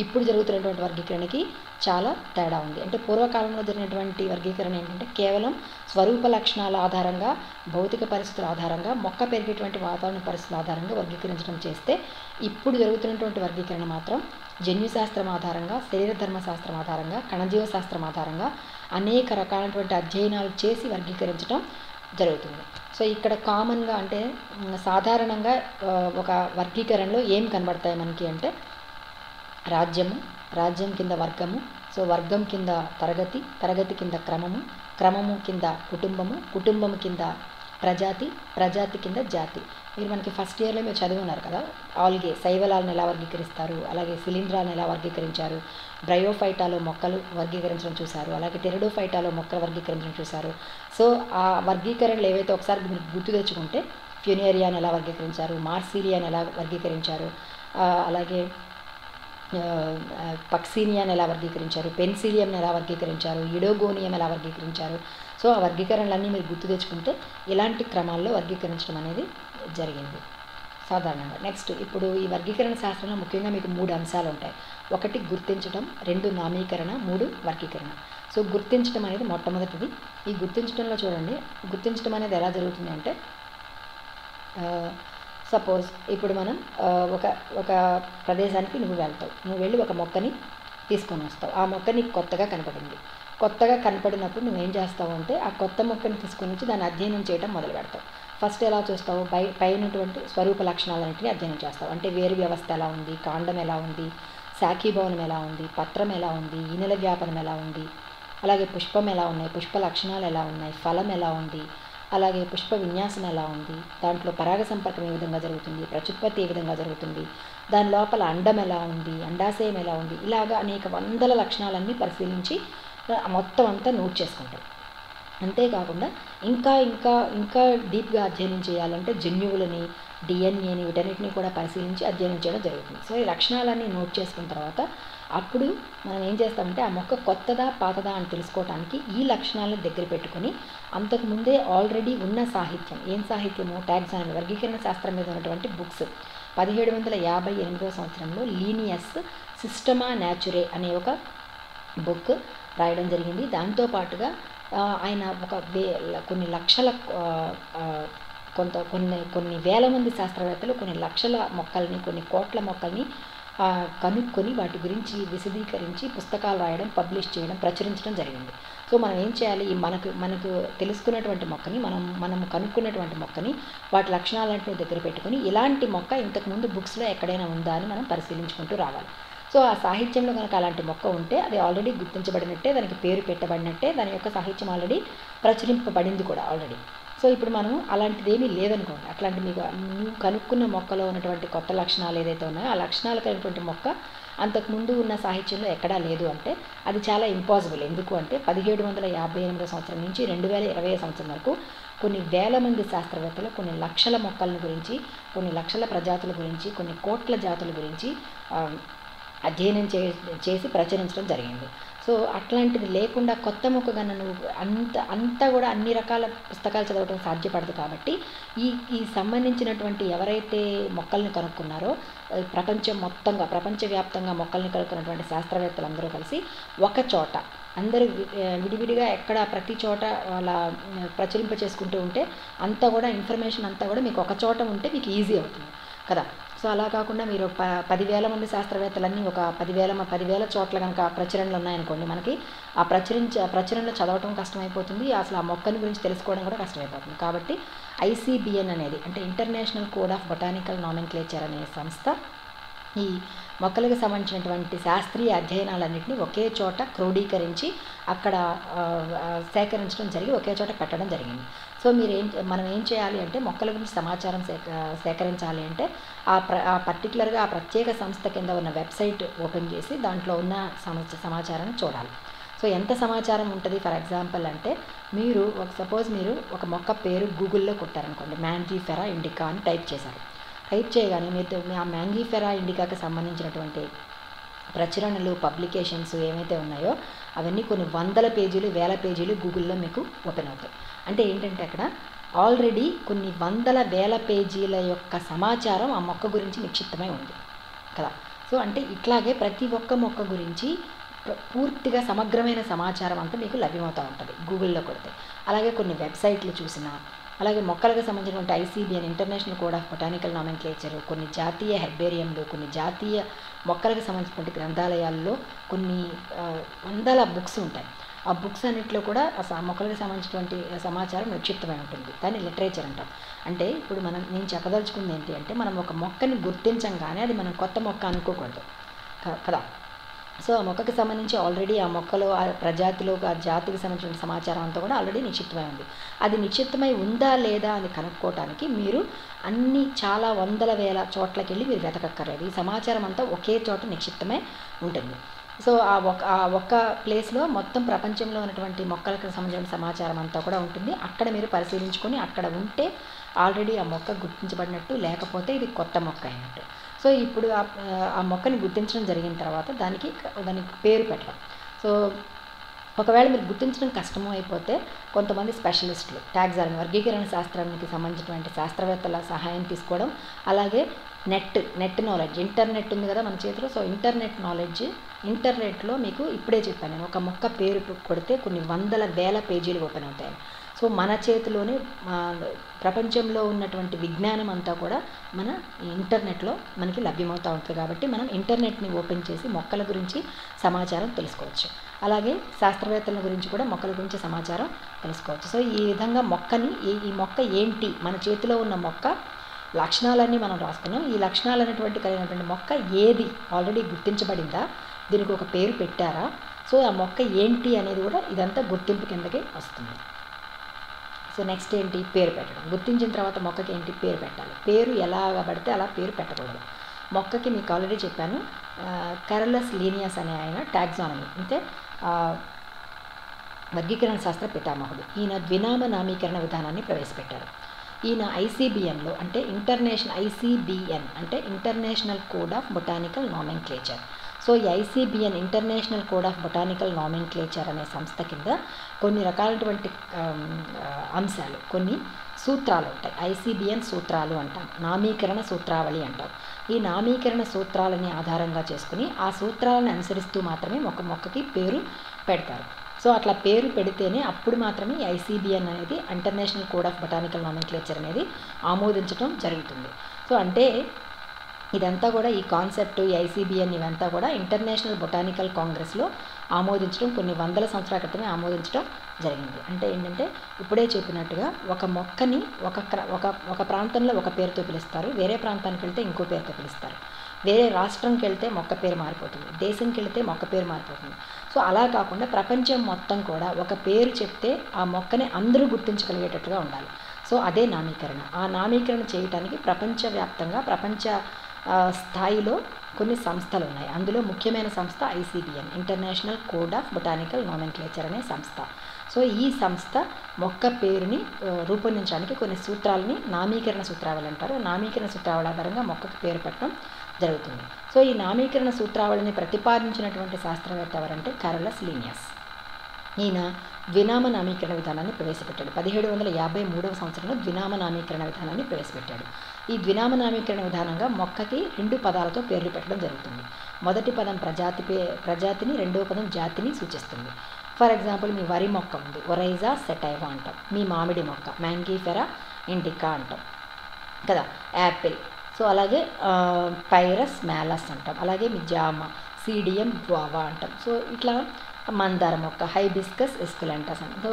ఇప్పుడు జరుగుతున్నటువంటి వర్గీకరణకి చాలా తేడా ఉంది. అంటే పూర్వకాలంలో జరిగినటువంటి వర్గీకరణ ఏంటంటే కేవలం స్వరూప లక్షణాల ఆధారంగా భౌతిక పరిస్థితుల ఆధారంగా మొక్క పెరిగేటువంటి వాతావరణ పరిస్థితుల ఆధారంగా వర్గీకరించడం చేస్తే ఇప్పుడు జరుగుతున్నటువంటి వర్గీకరణ మాత్రం జన్యుశాస్త్రం ఆధారంగా శరీర ధర్మశాస్త్రం ఆధారంగా కణజీవ శాస్త్రం ఆధారంగా అనేక రకాలైనటువంటి అధ్యయనాలు చేసి వర్గీకరించడం జరుగుతుంది. సో ఇక్కడ కామన్గా అంటే సాధారణంగా ఒక వర్గీకరణలో ఏం కనబడతాయి మనకి అంటే రాజ్యము రాజ్యం కింద వర్గము సో వర్గం కింద తరగతి తరగతి కింద క్రమము క్రమము కింద కుటుంబము కుటుంబము కింద ప్రజాతి ప్రజాతి కింద జాతి. మీరు మనకి ఫస్ట్ ఇయర్లో మీరు చదివి ఉన్నారు కదా ఆల్గే శైవలాలను ఎలా వర్గీకరిస్తారు అలాగే శిలీంధ్రాలను ఎలా వర్గీకరించారు బ్రయోఫైటాలో మొక్కలు వర్గీకరించడం చూశారు. అలాగే టెరిడోఫైటాలో మొక్కలు వర్గీకరించడం చూశారు. సో ఆ వర్గీకరణలు ఏవైతే ఒకసారి మీరు గుర్తు తెచ్చుకుంటే ఫ్యూనేరియాని ఎలా వర్గీకరించారు మార్సీలియాని ఎలా వర్గీకరించారు అలాగే పక్సీనియాని ఎలా వర్గీకరించారు పెన్సిలియంని ఎలా వర్గీకరించారు ఇడోగోనియం ఎలా వర్గీకరించారు. సో ఆ వర్గీకరణలన్నీ మీరు గుర్తు తెచ్చుకుంటే ఇలాంటి క్రమాల్లో వర్గీకరించడం అనేది జరిగింది. సాధారణంగా. నెక్స్ట్ ఇప్పుడు ఈ వర్గీకరణ శాస్త్రంలో ముఖ్యంగా మీకు మూడు అంశాలు ఉంటాయి. ఒకటి గుర్తించడం రెండు నామీకరణ మూడు వర్గీకరణ. సో గుర్తించడం అనేది మొట్టమొదటిది. ఈ గుర్తించడంలో చూడండి గుర్తించడం అనేది ఎలా జరుగుతుంది అంటే సపోజ్ ఇప్పుడు మనం ఒక ఒక ప్రదేశానికి నువ్వు వెళ్తావు. నువ్వు వెళ్ళి ఒక మొక్కని తీసుకొని వస్తావు. ఆ మొక్క నీకు కొత్తగా కనపడింది. కొత్తగా కనపడినప్పుడు నువ్వేం చేస్తావు అంటే ఆ కొత్త మొక్కని తీసుకొని వచ్చి దాన్ని అధ్యయనం చేయడం మొదలు పెడతావు. ఫస్ట్ ఎలా చూస్తావు? పై పైనటువంటి స్వరూప లక్షణాలన్నింటినీ అధ్యయనం చేస్తావు. అంటే వేరు వ్యవస్థ ఎలా ఉంది? కాండం ఎలా ఉంది? శాఖీభవనం ఎలా ఉంది? పత్రం ఎలా ఉంది? ఈనెల వ్యాపనం ఎలా ఉంది? అలాగే పుష్పం ఎలా ఉన్నాయి? పుష్ప లక్షణాలు ఎలా ఉన్నాయి? ఫలం ఎలా ఉంది? అలాగే పుష్ప విన్యాసం ఎలా ఉంది? దాంట్లో పరాగ సంపర్కం ఏ విధంగా జరుగుతుంది? ప్రత్యుత్పత్తి ఏ విధంగా జరుగుతుంది? దాని లోపల అండం ఎలా ఉంది? అండాశయం ఎలా ఉంది? ఇలాగా అనేక వందల లక్షణాలన్నీ పరిశీలించి మొత్తం అంతా నోట్ చేసుకుంటాం. అంతేకాకుండా ఇంకా ఇంకా ఇంకా డీప్గా అధ్యయనం చేయాలంటే జన్యువులని డిఎన్ఏని వీటన్నిటిని కూడా పరిశీలించి అధ్యయనం చేయడం జరుగుతుంది. సో ఈ లక్షణాలన్నీ నోట్ చేసుకున్న తర్వాత అప్పుడు మనం ఏం చేస్తామంటే ఆ మొక్క కొత్తదా పాతదా అని తెలుసుకోవడానికి ఈ లక్షణాలను దగ్గర పెట్టుకొని అంతకుముందే ఆల్రెడీ ఉన్న సాహిత్యం ఏం సాహిత్యము? టాక్సానమీ వర్గీకరణ శాస్త్రం మీద ఉన్నటువంటి బుక్స్. పదిహేడు వందల యాభై ఎనిమిదవ సంవత్సరంలో లీనియస్ సిస్టమా న్యాచురే అనే ఒక బుక్ రాయడం జరిగింది. దాంతో పాటుగా ఆయన ఒక కొన్ని లక్షల కొంత కొన్ని కొన్ని వేల మంది శాస్త్రవేత్తలు కొన్ని లక్షల మొక్కల్ని కొన్ని కోట్ల మొక్కల్ని కనుక్కొని వాటి గురించి విశదీకరించి పుస్తకాలు రాయడం పబ్లిష్ చేయడం ప్రచురించడం జరిగింది. సో మనం ఏం చేయాలి? ఈ మనకు మనకు తెలుసుకున్నటువంటి మొక్కని మనం మనం కనుక్కున్నటువంటి మొక్కని వాటి లక్షణాలన్నింటినీ దగ్గర పెట్టుకొని ఇలాంటి మొక్క ఇంతకుముందు బుక్స్లో ఎక్కడైనా ఉందా అని మనం పరిశీలించుకుంటూ రావాలి. సో ఆ సాహిత్యంలో కనుక అలాంటి మొక్క ఉంటే అది ఆల్రెడీ గుర్తించబడినట్టే దానికి పేరు పెట్టబడినట్టే దాని యొక్క సాహిత్యం ఆల్రెడీ ప్రచురింపబడింది కూడా ఆల్రెడీ. సో ఇప్పుడు మనం అలాంటిదేమీ లేదనుకోండి. అట్లాంటి మీకు నువ్వు కనుక్కున్న మొక్కలో ఉన్నటువంటి కొత్త లక్షణాలు ఏదైతే ఉన్నాయో ఆ లక్షణాలు కలిగినటువంటి మొక్క అంతకుముందు ఉన్న సాహిత్యంలో ఎక్కడా లేదు అంటే అది చాలా ఇంపాసిబుల్ ఎందుకు అంటే పదిహేడు వందల యాభై ఎనిమిదో సంవత్సరం నుంచి రెండు వేల ఇరవై సంవత్సరం వరకు కొన్ని వేల మంది శాస్త్రవేత్తలు కొన్ని లక్షల మొక్కల గురించి కొన్ని లక్షల ప్రజాతుల గురించి కొన్ని కోట్ల జాతుల గురించి అధ్యయనం చే చేసి ప్రచురించడం జరిగింది. సో అట్లాంటిది లేకుండా కొత్త మొక్క కన్నా నువ్వు అంత అంతా కూడా అన్ని రకాల పుస్తకాలు చదవడం సాధ్యపడదు కాబట్టి ఈ ఈ సంబంధించినటువంటి ఎవరైతే మొక్కల్ని కనుక్కున్నారో ప్రపంచం మొత్తంగా ప్రపంచవ్యాప్తంగా మొక్కల్ని కనుక్కున్నటువంటి శాస్త్రవేత్తలందరూ కలిసి ఒక చోట అందరూ విడివిడిగా ఎక్కడ ప్రతి చోట అలా ప్రచురింప చేసుకుంటూ ఉంటే అంతా కూడా ఇన్ఫర్మేషన్ అంతా కూడా మీకు ఒక చోట ఉంటే మీకు ఈజీ అవుతుంది. కదా? సో అలా కాకుండా మీరు ప పదివేల మంది శాస్త్రవేత్తలన్నీ ఒక పదివేల పదివేల చోట్ల కనుక ప్రచురణలు ఉన్నాయనుకోండి మనకి ఆ ప్రచురించ ప్రచురణలు చదవటం కష్టమైపోతుంది. అసలు ఆ మొక్కని గురించి తెలుసుకోవడం కూడా కష్టమైపోతుంది. కాబట్టి ఐసీబీఎన్ అనేది అంటే international code of botanical nomenclature అనే సంస్థ ఈ మొక్కలకు సంబంధించినటువంటి శాస్త్రీయ అధ్యయనాలన్నింటినీ ఒకే చోట క్రోడీకరించి అక్కడ సేకరించడం జరిగి ఒకే చోట పెట్టడం జరిగింది. సో మీరు ఏం మనం ఏం చేయాలి అంటే మొక్కల గురించి సమాచారం సేక సేకరించాలి అంటే ఆ ప్ర ఆ పర్టికులర్గా ఆ ప్రత్యేక సంస్థ కింద ఉన్న వెబ్సైట్ ఓపెన్ చేసి దాంట్లో ఉన్న సమా- సమాచారాన్ని చూడాలి. సో ఎంత సమాచారం ఉంటుంది? ఫర్ ఎగ్జాంపుల్ అంటే మీరు ఒక సపోజ్ మీరు ఒక మొక్క పేరు గూగుల్లో కొట్టారనుకోండి మ్యాంగీఫెరా ఇండికా అని టైప్ చేశారు. టైప్ చేయగానే మీరు మీ ఆ మ్యాంగీఫెరా ఇండికాకి సంబంధించినటువంటి ప్రచురణలు పబ్లికేషన్స్ ఏమైతే ఉన్నాయో అవన్నీ కొన్ని వందల పేజీలు వేల పేజీలు గూగుల్లో మీకు ఓపెన్ అవుతాయి. అంటే ఏంటంటే అక్కడ ఆల్రెడీ కొన్ని వందల వేల పేజీల యొక్క సమాచారం ఆ మొక్క గురించి నిక్షిప్తమై ఉంది. కదా? సో అంటే ఇట్లాగే ప్రతి ఒక్క మొక్క గురించి పూర్తిగా సమగ్రమైన సమాచారం అంతా మీకు లభ్యమవుతూ ఉంటుంది. గూగుల్లో కొడితే. అలాగే కొన్ని వెబ్సైట్లు చూసినా అలాగే మొక్కలకు సంబంధించినటువంటి ICBN international code of botanical nomenclature కొన్ని జాతీయ హెర్బేరియంలు కొన్ని జాతీయ మొక్కలకు సంబంధించినటువంటి గ్రంథాలయాల్లో కొన్ని వందల బుక్స్ ఉంటాయి. ఆ బుక్స్ అన్నింటిలో కూడా ఆ మొక్కలకు సంబంధించినటువంటి సమాచారం నిక్షిప్తమై ఉంటుంది. దాన్ని లిటరేచర్ అంటాం. అంటే ఇప్పుడు మనం నేను చెప్పదలుచుకుంది ఏంటి అంటే మనం ఒక మొక్కని గుర్తించంగానే అది మనం కొత్త మొక్క అనుకోకూడదు. కదా? సో ఆ మొక్కకి సంబంధించి ఆల్రెడీ ఆ మొక్కలో ఆ ప్రజాతిలో ఆ జాతికి సంబంధించిన సమాచారం అంతా కూడా ఆల్రెడీ నిక్షిప్తమై ఉంది. అది నిక్షిప్తమై ఉందా లేదా అని కనుక్కోవటానికి మీరు అన్ని చాలా వందల వేల చోట్లకి వెళ్ళి మీరు వెతకక్కర్లేదు. ఈ సమాచారం అంతా ఒకే చోట నిక్షిప్తమై ఉంటుంది. సో ఆ ఒక ఆ ఒక్క ప్లేస్లో మొత్తం ప్రపంచంలో ఉన్నటువంటి మొక్కలకు సంబంధించిన సమాచారం అంతా కూడా ఉంటుంది. అక్కడ మీరు పరిశీలించుకొని అక్కడ ఉంటే ఆల్రెడీ ఆ మొక్క గుర్తించబడినట్టు లేకపోతే ఇది కొత్త మొక్క అయినట్టు. సో ఇప్పుడు ఆ మొక్కని గుర్తించడం జరిగిన తర్వాత దానికి దానికి పేరు పెట్టడం. సో ఒకవేళ మీరు గుర్తించడం కష్టము అయిపోతే కొంతమంది స్పెషలిస్టులు టాక్సాలజీ వర్గీకరణ శాస్త్రానికి సంబంధించినటువంటి శాస్త్రవేత్తల సహాయం తీసుకోవడం అలాగే నెట్ నెట్ నాలెడ్జ్ ఇంటర్నెట్ ఉంది కదా మన చేతిలో సో ఇంటర్నెట్ నాలెడ్జ్ ఇంటర్నెట్లో మీకు ఇప్పుడే చెప్పాను నేను. ఒక మొక్క పేరు కొడితే కొన్ని వందల వేల పేజీలు ఓపెన్ అవుతాయి. సో మన చేతిలోనే ప్రపంచంలో ఉన్నటువంటి విజ్ఞానం అంతా కూడా మన ఇంటర్నెట్లో మనకి లభ్యమవుతూ ఉంటుంది కాబట్టి మనం ఇంటర్నెట్ని ఓపెన్ చేసి మొక్కల గురించి సమాచారం తెలుసుకోవచ్చు. అలాగే శాస్త్రవేత్తల గురించి కూడా మొక్కల గురించి సమాచారం తెలుసుకోవచ్చు. సో ఈ విధంగా మొక్కని ఈ ఈ మొక్క ఏంటి? మన చేతిలో ఉన్న మొక్క లక్షణాలన్నీ మనం రాసుకున్నాం. ఈ లక్షణాలు అనేటువంటి కలిగినటువంటి మొక్క ఏది ఆల్రెడీ గుర్తించబడిందా? దీనికి ఒక పేరు పెట్టారా? సో ఆ మొక్క ఏంటి అనేది కూడా ఇదంతా గుర్తింపు కిందకి వస్తుంది. సో నెక్స్ట్ ఏంటి? పేరు పెట్టడం. గుర్తించిన తర్వాత మొక్కకి ఏంటి? పేరు పెట్టాలి. పేరు ఎలా పడితే అలా పేరు పెట్టకూడదు. మొక్కకి మీకు ఆల్రెడీ చెప్పాను కరలస్ లీనియస్ అనే ఆయన టాక్సానమీ అంటే వర్గీకరణ శాస్త్ర పితామహుడు. ఈయన ద్వినామ నామీకరణ విధానాన్ని ప్రవేశపెట్టారు. ఈయన ఐసీబీఎంలో అంటే ఇంటర్నేషనల్ ఐసీబీఎన్ అంటే international code of botanical nomenclature. So ఈ ICBN international code of botanical nomenclature అనే సంస్థ కింద కొన్ని రకాలైనటువంటి అంశాలు కొన్ని సూత్రాలు ఉంటాయి. ఐసీబీఎన్ సూత్రాలు అంటాం నామీకరణ సూత్రావళి అంటాం. ఈ నామీకరణ సూత్రాలని ఆధారంగా చేసుకుని ఆ సూత్రాలను అనుసరిస్తూ మాత్రమే ఒక మొక్కకి పేరు పెడతారు. సో అట్లా పేరు పెడితేనే అప్పుడు మాత్రమే ఐసీబీఎన్ అనేది international code of botanical nomenclature అనేది ఆమోదించడం జరుగుతుంది. సో అంటే ఇదంతా కూడా ఈ కాన్సెప్ట్ ఈ ఐసీబీఎన్ ఇవంతా కూడా ఇంటర్నేషనల్ బొటానికల్ కాంగ్రెస్లో ఆమోదించడం కొన్ని వందల సంవత్సరాల క్రితమే ఆమోదించడం జరిగింది. అంటే ఏంటంటే ఇప్పుడే చెప్పినట్టుగా ఒక మొక్కని ఒక ఒక ఒక ప్రాంతంలో ఒక పేరుతో పిలుస్తారు వేరే ప్రాంతానికి వెళ్తే ఇంకో పేరుతో పిలుస్తారు. వేరే రాష్ట్రంకి వెళ్తే మొక్క పేరు మారిపోతుంది దేశంకి వెళ్తే మొక్క పేరు మారిపోతుంది. సో అలా కాకుండా ప్రపంచం మొత్తం కూడా ఒక పేరు చెప్తే ఆ మొక్కని అందరూ గుర్తించగలిగేటట్టుగా ఉండాలి. సో అదే నామీకరణ. ఆ నామీకరణ చేయటానికి ప్రపంచవ్యాప్తంగా ప్రపంచ స్థాయిలో కొన్ని సంస్థలు ఉన్నాయి అందులో ముఖ్యమైన సంస్థ ICBN international code of botanical nomenclature అనే సంస్థ. సో ఈ సంస్థ మొక్క పేరుని రూపొందించడానికి కొన్ని సూత్రాలని నామీకరణ సూత్రావళి అంటారు. నామీకరణ సూత్రావళి ఆధారంగా మొక్కకు పేరు పెట్టడం జరుగుతుంది. సో ఈ నామీకరణ సూత్రావళిని ప్రతిపాదించినటువంటి శాస్త్రవేత్త ఎవరంటే కరలస్ లీనియస్. ఈయన ద్వినామ నామీకరణ విధానాన్ని ప్రవేశపెట్టాడు. పదిహేడు వందల యాభై మూడవ సంవత్సరంలో ద్వినామ నామీకరణ విధానాన్ని ప్రవేశపెట్టాడు. ఈ ద్వినామ నామీకరణ విధానంగా మొక్కకి రెండు పదాలతో పేర్లు పెట్టడం జరుగుతుంది. మొదటి పదం ప్రజాతి పే ప్రజాతిని రెండవ పదం జాతిని సూచిస్తుంది. ఫర్ ఎగ్జాంపుల్ మీ వరి మొక్క ఉంది. ఒరైజా సెటైవా అంటాం. మీ మామిడి మొక్క మ్యాంగీఫెరా ఇండికా అంటాం. కదా? యాపిల్. సో అలాగే పైరస్ మ్యాలస్ అంటాం. అలాగే జామ సీడియం గ్వావా అంటాం. సో ఇట్లా మందార మొక్క హైబిస్కస్ ఎస్కులెంటస్ అంటాం. సో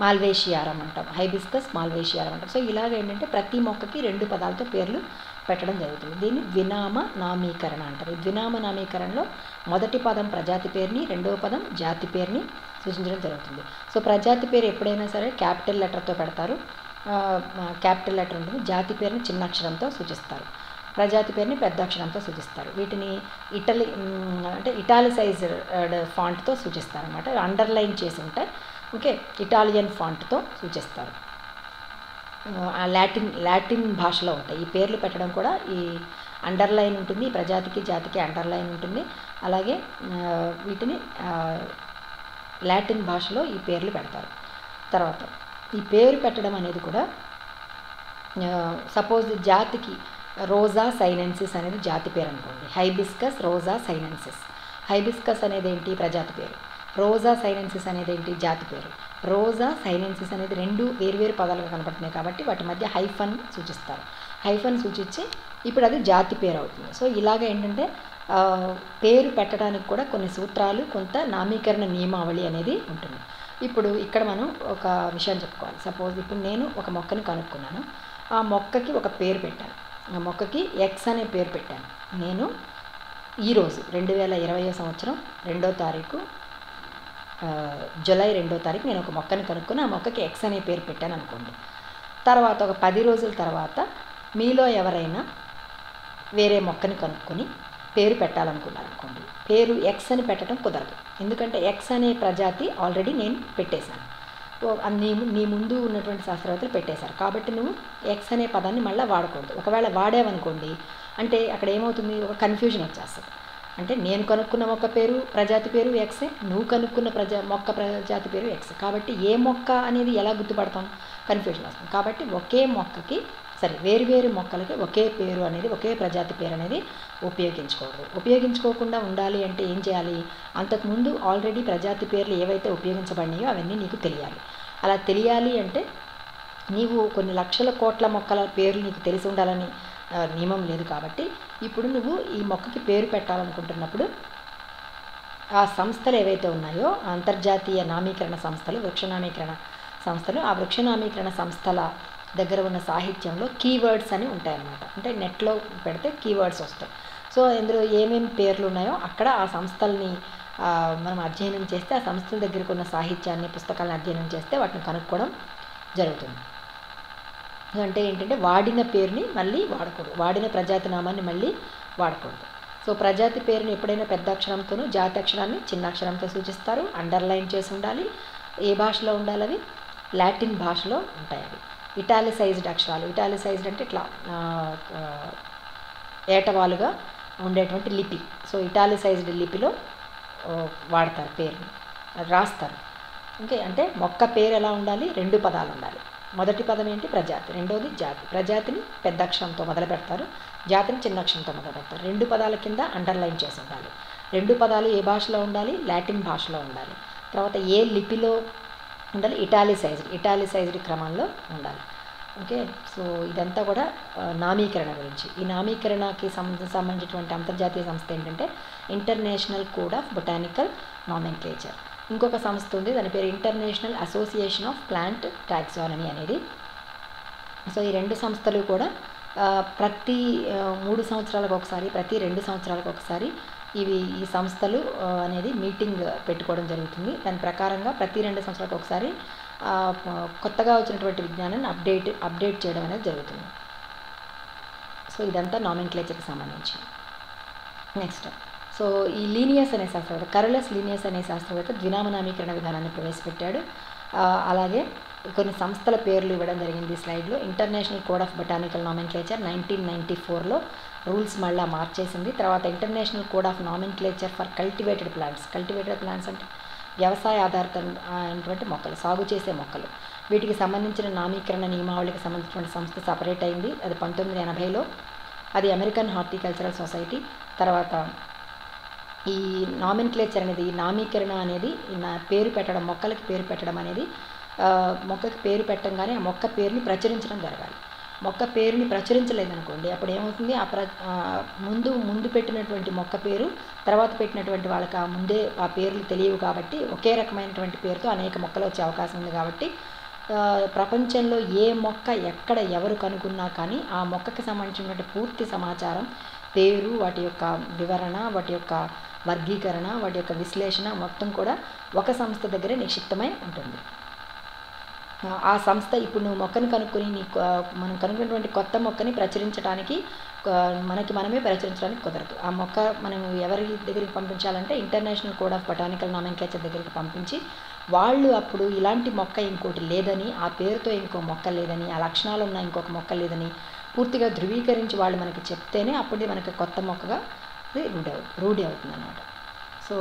మాల్వేషియారం అంటాం. హైబిస్కస్ మాల్వేషియారం అంటాం. సో ఇలాగ ఏంటంటే ప్రతి మొక్కకి రెండు పదాలతో పేర్లు పెట్టడం జరుగుతుంది. దీన్ని ద్వినామ నామీకరణ అంటారు. ఈ ద్వినామ నామీకరణలో మొదటి పదం ప్రజాతి పేరుని రెండవ పదం జాతి పేరుని సూచించడం జరుగుతుంది. సో ప్రజాతి పేరు ఎప్పుడైనా సరే క్యాపిటల్ లెటర్తో పెడతారు. క్యాపిటల్ లెటర్ ఉంటుంది. జాతి పేరుని చిన్న అక్షరంతో సూచిస్తారు. ప్రజాతి పేరుని పెద్ద అక్షరంతో సూచిస్తారు. వీటిని ఇటలీ అంటే ఇటాలిసైజ్ ఫాంట్తో సూచిస్తారు అనమాట అండర్లైన్ చేసి ఉంటే ఓకే ఇటాలియన్ ఫాంట్తో సూచిస్తారు. లాటిన్ లాటిన్ భాషలో ఉంటాయి. ఈ పేర్లు పెట్టడం కూడా ఈ అండర్లైన్ ఉంటుంది. ప్రజాతికి జాతికి అండర్లైన్ ఉంటుంది. అలాగే వీటిని లాటిన్ భాషలో ఈ పేర్లు పెడతారు. తర్వాత ఈ పేరు పెట్టడం అనేది కూడా సపోజ్ జాతికి రోజా సైనెన్సిస్ అనేది జాతి పేరు అనుకోండి. హైబిస్కస్ రోజా సైనెన్సిస్. హైబిస్కస్ అనేది ఏంటి? ప్రజాతి పేరు. రోజా సైనెన్సిస్ అనేది ఏంటి? జాతి పేరు. రోజా సైనెన్సిస్ అనేది రెండు వేరువేరు పదాలుగా కనపడుతున్నాయి కాబట్టి వాటి మధ్య హైఫన్ సూచిస్తారు. హైఫన్ సూచించి ఇప్పుడు అది జాతి పేరు అవుతుంది. సో ఇలాగ ఏంటంటే పేరు పెట్టడానికి కూడా కొన్ని సూత్రాలు కొంత నామీకరణ నియమావళి అనేది ఉంటుంది. ఇప్పుడు ఇక్కడ మనం ఒక విషయం చెప్పుకోవాలి. సపోజ్ ఇప్పుడు నేను ఒక మొక్కని కనుక్కున్నాను. ఆ మొక్కకి ఒక పేరు పెట్టాను. ఆ మొక్కకి ఎక్స్ అనే పేరు పెట్టాను. నేను ఈరోజు రెండు వేల ఇరవై సంవత్సరం రెండో తారీఖు జూలై రెండో తారీఖు నేను ఒక మొక్కని కనుక్కుని ఆ మొక్కకి ఎక్స్ అనే పేరు పెట్టాను అనుకోండి. తర్వాత ఒక పది రోజుల తర్వాత మీలో ఎవరైనా వేరే మొక్కని కనుక్కొని పేరు పెట్టాలనుకున్నారనుకోండి పేరు ఎక్స్ అని పెట్టడం కుదరదు. ఎందుకంటే ఎక్స్ అనే ప్రజాతి ఆల్రెడీ నేను పెట్టేశాను. నీ నీ ముందు ఉన్నటువంటి శాస్త్రవేత్తలు పెట్టేశారు. కాబట్టి నువ్వు ఎక్స్ అనే పదాన్ని మళ్ళీ వాడకూడదు. ఒకవేళ వాడావనుకోండి అంటే అక్కడ ఏమవుతుంది? ఒక కన్ఫ్యూజన్ వచ్చేస్తుంది. అంటే నేను కనుక్కున్న మొక్క పేరు ప్రజాతి పేరు ఎక్సే నువ్వు కనుక్కున్న ప్రజా మొక్క ప్రజాతి పేరు ఎక్స్ కాబట్టి ఏ మొక్క అనేది ఎలా గుర్తుపడతాం? కన్ఫ్యూజన్ వస్తుంది. కాబట్టి ఒకే మొక్కకి సరే వేరు వేరు మొక్కలకి ఒకే పేరు అనేది ఒకే ప్రజాతి పేరు అనేది ఉపయోగించుకోకూడదు ఉపయోగించుకోకుండా ఉండాలి అంటే ఏం చేయాలి? అంతకుముందు ఆల్రెడీ ప్రజాతి పేర్లు ఏవైతే ఉపయోగించబడినాయో అవన్నీ నీకు తెలియాలి. అలా తెలియాలి అంటే నీవు కొన్ని లక్షల కోట్ల మొక్కల పేర్లు నీకు తెలిసి ఉండాలని నియమం లేదు కాబట్టి ఇప్పుడు నువ్వు ఈ మొక్కకి పేరు పెట్టాలనుకుంటున్నప్పుడు ఆ సంస్థలు ఏవైతే ఉన్నాయో అంతర్జాతీయ నామీకరణ సంస్థలు వృక్షనామీకరణ సంస్థలు ఆ వృక్షనామీకరణ సంస్థల దగ్గర ఉన్న సాహిత్యంలో కీవర్డ్స్ అని ఉంటాయన్నమాట. అంటే నెట్లో పెడితే కీవర్డ్స్ వస్తాయి. సో ఇందులో ఏమేమి పేర్లు ఉన్నాయో అక్కడ ఆ సంస్థల్ని మనం అధ్యయనం చేస్తే ఆ సంస్థల దగ్గరకు ఉన్న సాహిత్యాన్ని పుస్తకాలను అధ్యయనం చేస్తే వాటిని కనుక్కోవడం జరుగుతుంది. అంటే ఏంటంటే వాడిన పేరుని మళ్ళీ వాడకూడదు. వాడిన ప్రజాతి నామాన్ని మళ్ళీ వాడకూడదు. సో ప్రజాతి పేరుని ఎప్పుడైనా పెద్ద అక్షరంతోనూ జాతి అక్షరాన్ని చిన్న అక్షరంతో సూచిస్తారు. అండర్లైన్ చేసి ఉండాలి. ఏ భాషలో ఉండాలి అవి? లాటిన్ భాషలో ఉంటాయి అవి. ఇటాలిసైజ్డ్ అక్షరాలు. ఇటాలిసైజ్డ్ అంటే ఇట్లా ఏటవాలుగా ఉండేటువంటి లిపి. సో ఇటాలిసైజ్డ్ లిపిలో వాడతారు పేరుని రాస్తారు. ఓకే అంటే మొక్క పేరు ఎలా ఉండాలి? రెండు పదాలు ఉండాలి. మొదటి పదం ఏంటి? ప్రజాతి. రెండోది జాతి. ప్రజాతిని పెద్ద అక్షరంతో మొదలు పెడతారు. జాతిని చిన్న అక్షరంతో మొదలు పెడతారు. రెండు పదాల కింద అండర్లైన్ చేసి ఉండాలి. రెండు పదాలు ఏ భాషలో ఉండాలి? లాటిన్ భాషలో ఉండాలి. తర్వాత ఏ లిపిలో ఉండాలి. ఇటాలిసైజ్డ్ ఇటాలిసైజ్డ్ క్రమంలో ఉండాలి. ఓకే? సో ఇదంతా కూడా నామీకరణ గురించి. ఈ నామీకరణకి సంబంధించినటువంటి అంతర్జాతీయ సంస్థ ఏంటంటే international code of botanical nomenclature ఇంకొక సంస్థ ఉంది దాని పేరు international association of plant taxonomy అనేది. సో ఈ రెండు సంస్థలు కూడా ప్రతి మూడు సంవత్సరాలకు ఒకసారి ప్రతి రెండు సంవత్సరాలకు ఒకసారి ఇవి ఈ సంస్థలు అనేది మీటింగ్ పెట్టుకోవడం జరుగుతుంది. దాని ప్రకారంగా ప్రతి రెండు సంవత్సరాలకు ఒకసారి కొత్తగా వచ్చినటువంటి విజ్ఞానాన్ని అప్డేట్ అప్డేట్ చేయడం అనేది జరుగుతుంది. సో ఇదంతా నామిన్క్లేచర్కి సంబంధించి. నెక్స్ట్ సో ఈ లీనియస్ అనే శాస్త్రవేత్త కరలస్ లీనియస్ అనే శాస్త్రవేత్త ద్వినామనామీకరణ విధానాన్ని ప్రవేశపెట్టాడు. అలాగే కొన్ని సంస్థల పేర్లు ఇవ్వడం జరిగింది ఈ స్లైడ్లో. International code of botanical nomenclature nineteen ninety ఫోర్లో రూల్స్ మళ్ళీ మార్చేసింది. తర్వాత international code of nomenclature for cultivated plants. Cultivated plants అంటే వ్యవసాయ ఆధారిత అయినటువంటి మొక్కలు సాగు చేసే మొక్కలు. వీటికి సంబంధించిన నామీకరణ నియమావళికి సంబంధించిన సంస్థ సపరేట్ అయింది. అది పంతొమ్మిది ఎనభైలో అది అమెరికన్ హార్టికల్చరల్ సొసైటీ. తర్వాత ఈ నామిన్క్లేచర్ అనేది ఈ నామీకరణ అనేది నా పేరు పెట్టడం మొక్కలకి పేరు పెట్టడం అనేది ఆ, మొక్కకి పేరు పెట్టంగానే ఆ మొక్క పేరుని ప్రచురించడం జరగాలి. మొక్క పేరుని ప్రచురించలేదనుకోండి. అప్పుడు ఏమవుతుంది ఆ ప్ర ముందు ముందు పెట్టినటువంటి మొక్క పేరు తర్వాత పెట్టినటువంటి వాళ్ళకి ఆ ముందే ఆ పేర్లు తెలియవు కాబట్టి ఒకే రకమైనటువంటి పేరుతో అనేక మొక్కలు వచ్చే అవకాశం ఉంది కాబట్టి ప్రపంచంలో ఏ మొక్క ఎక్కడ ఎవరు కనుక్కున్నా కానీ ఆ మొక్కకి సంబంధించినటువంటి పూర్తి సమాచారం పేరు వాటి యొక్క వివరణ వాటి యొక్క వర్గీకరణ వాటి యొక్క విశ్లేషణ మొత్తం కూడా ఒక సంస్థ దగ్గరే నిక్షిప్తమై ఉంటుంది. ఆ- సంస్థ ఇప్పుడు నువ్వు మొక్కను కనుక్కొని నీ మనం కనుక్కున్నటువంటి కొత్త మొక్కని ప్రచురించడానికి మనకి మనమే ప్రచురించడానికి కుదరదు. ఆ మొక్క మనం ఎవరి దగ్గరికి పంపించాలంటే international code of botanical nomenclature దగ్గరికి పంపించి వాళ్ళు అప్పుడు ఇలాంటి మొక్క ఇంకోటి లేదని ఆ పేరుతో ఇంకో మొక్క లేదని ఆ లక్షణాలు ఉన్న ఇంకొక మొక్క లేదని పూర్తిగా ధృవీకరించి వాళ్ళు మనకి చెప్తేనే అప్పుడే మనకి కొత్త మొక్కగా అది రూఢి అవు రూఢి అవుతుంది అన్నమాట సో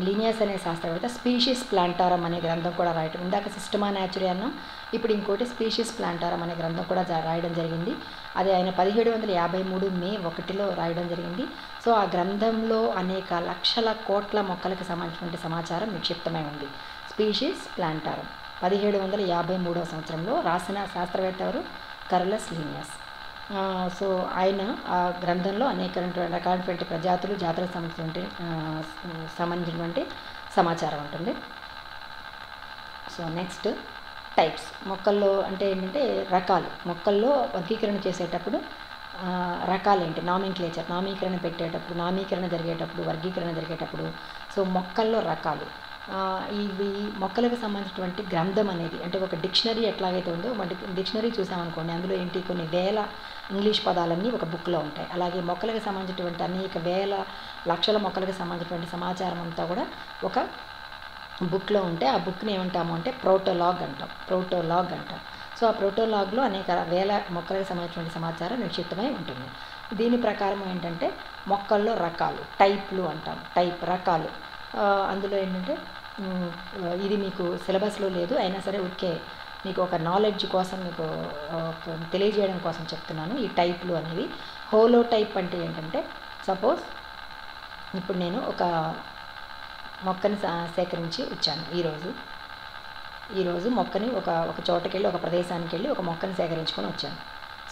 లీనియస్ అనే శాస్త్రవేత్త స్పీషీస్ ప్లాంటారం అనే గ్రంథం కూడా రాయటం. ఇందాక సిస్టమా న్యాచురీ అన్నాం. ఇప్పుడు ఇంకోటి స్పీషీస్ ప్లాంటారం అనే గ్రంథం కూడా రాయడం జరిగింది. అది ఆయన పదిహేడు వందల యాభై మూడు మే ఒకటిలో రాయడం జరిగింది. సో ఆ గ్రంథంలో అనేక లక్షల కోట్ల మొక్కలకు సంబంధించినటువంటి సమాచారం నిక్షిప్తమై ఉంది. స్పీషీస్ ప్లాంటారం పదిహేడు వందల యాభై మూడవ సంవత్సరంలో రాసిన శాస్త్రవేత్త ఎవరు? కర్లస్ లీనియస్ సో ఆయన ఆ గ్రంథంలో అనేక రకాలైనటువంటి ప్రజాతులు జాతులకు సంబంధించినటువంటి సంబంధించినటువంటి సమాచారం ఉంటుంది. So next types. మొక్కల్లో అంటే ఏంటంటే రకాలు. మొక్కల్లో వర్గీకరణ చేసేటప్పుడు రకాలు ఏంటి? నామిన్క్లేచర్ నామీకరణ పెట్టేటప్పుడు నామీకరణ జరిగేటప్పుడు వర్గీకరణ జరిగేటప్పుడు. సో మొక్కల్లో రకాలు. ఇవి మొక్కలకు సంబంధించినటువంటి గ్రంథం అనేది అంటే ఒక డిక్షనరీ ఎట్లాగైతే ఉందో మన డిక్షనరీ చూసామనుకోండి అందులో ఏంటి? కొన్ని వేల ఇంగ్లీష్ పదాలన్నీ ఒక బుక్లో ఉంటాయి. అలాగే మొక్కలకు సంబంధించినటువంటి అనేక వేల లక్షల మొక్కలకు సంబంధించినటువంటి సమాచారం అంతా కూడా ఒక బుక్లో ఉంటే ఆ బుక్ని ఏమంటాము అంటే ప్రోటోలాగ్ అంటాం. ప్రోటోలాగ్ అంటాం. సో ఆ ప్రోటోలాగ్లో అనేక వేల మొక్కలకు సంబంధించినటువంటి సమాచారం నిక్షిప్తమై ఉంటుంది. దీని ప్రకారం ఏంటంటే మొక్కల్లో రకాలు టైప్లు అంటాం. టైప్ రకాలు. అందులో ఏంటంటే ఇది మీకు సిలబస్లో లేదు అయినా సరే ఓకే. మీకు ఒక నాలెడ్జ్ కోసం మీకు తెలియజేయడం కోసం చెప్తున్నాను ఈ టైప్లు అనేవి. హోలో టైప్ అంటే ఏంటంటే సపోజ్ ఇప్పుడు నేను ఒక మొక్కని సా- సేకరించి వచ్చాను ఈరోజు. ఈరోజు మొక్కని ఒక ఒక చోటకి వెళ్ళి ఒక ప్రదేశానికి వెళ్ళి ఒక మొక్కని సేకరించుకొని వచ్చాను.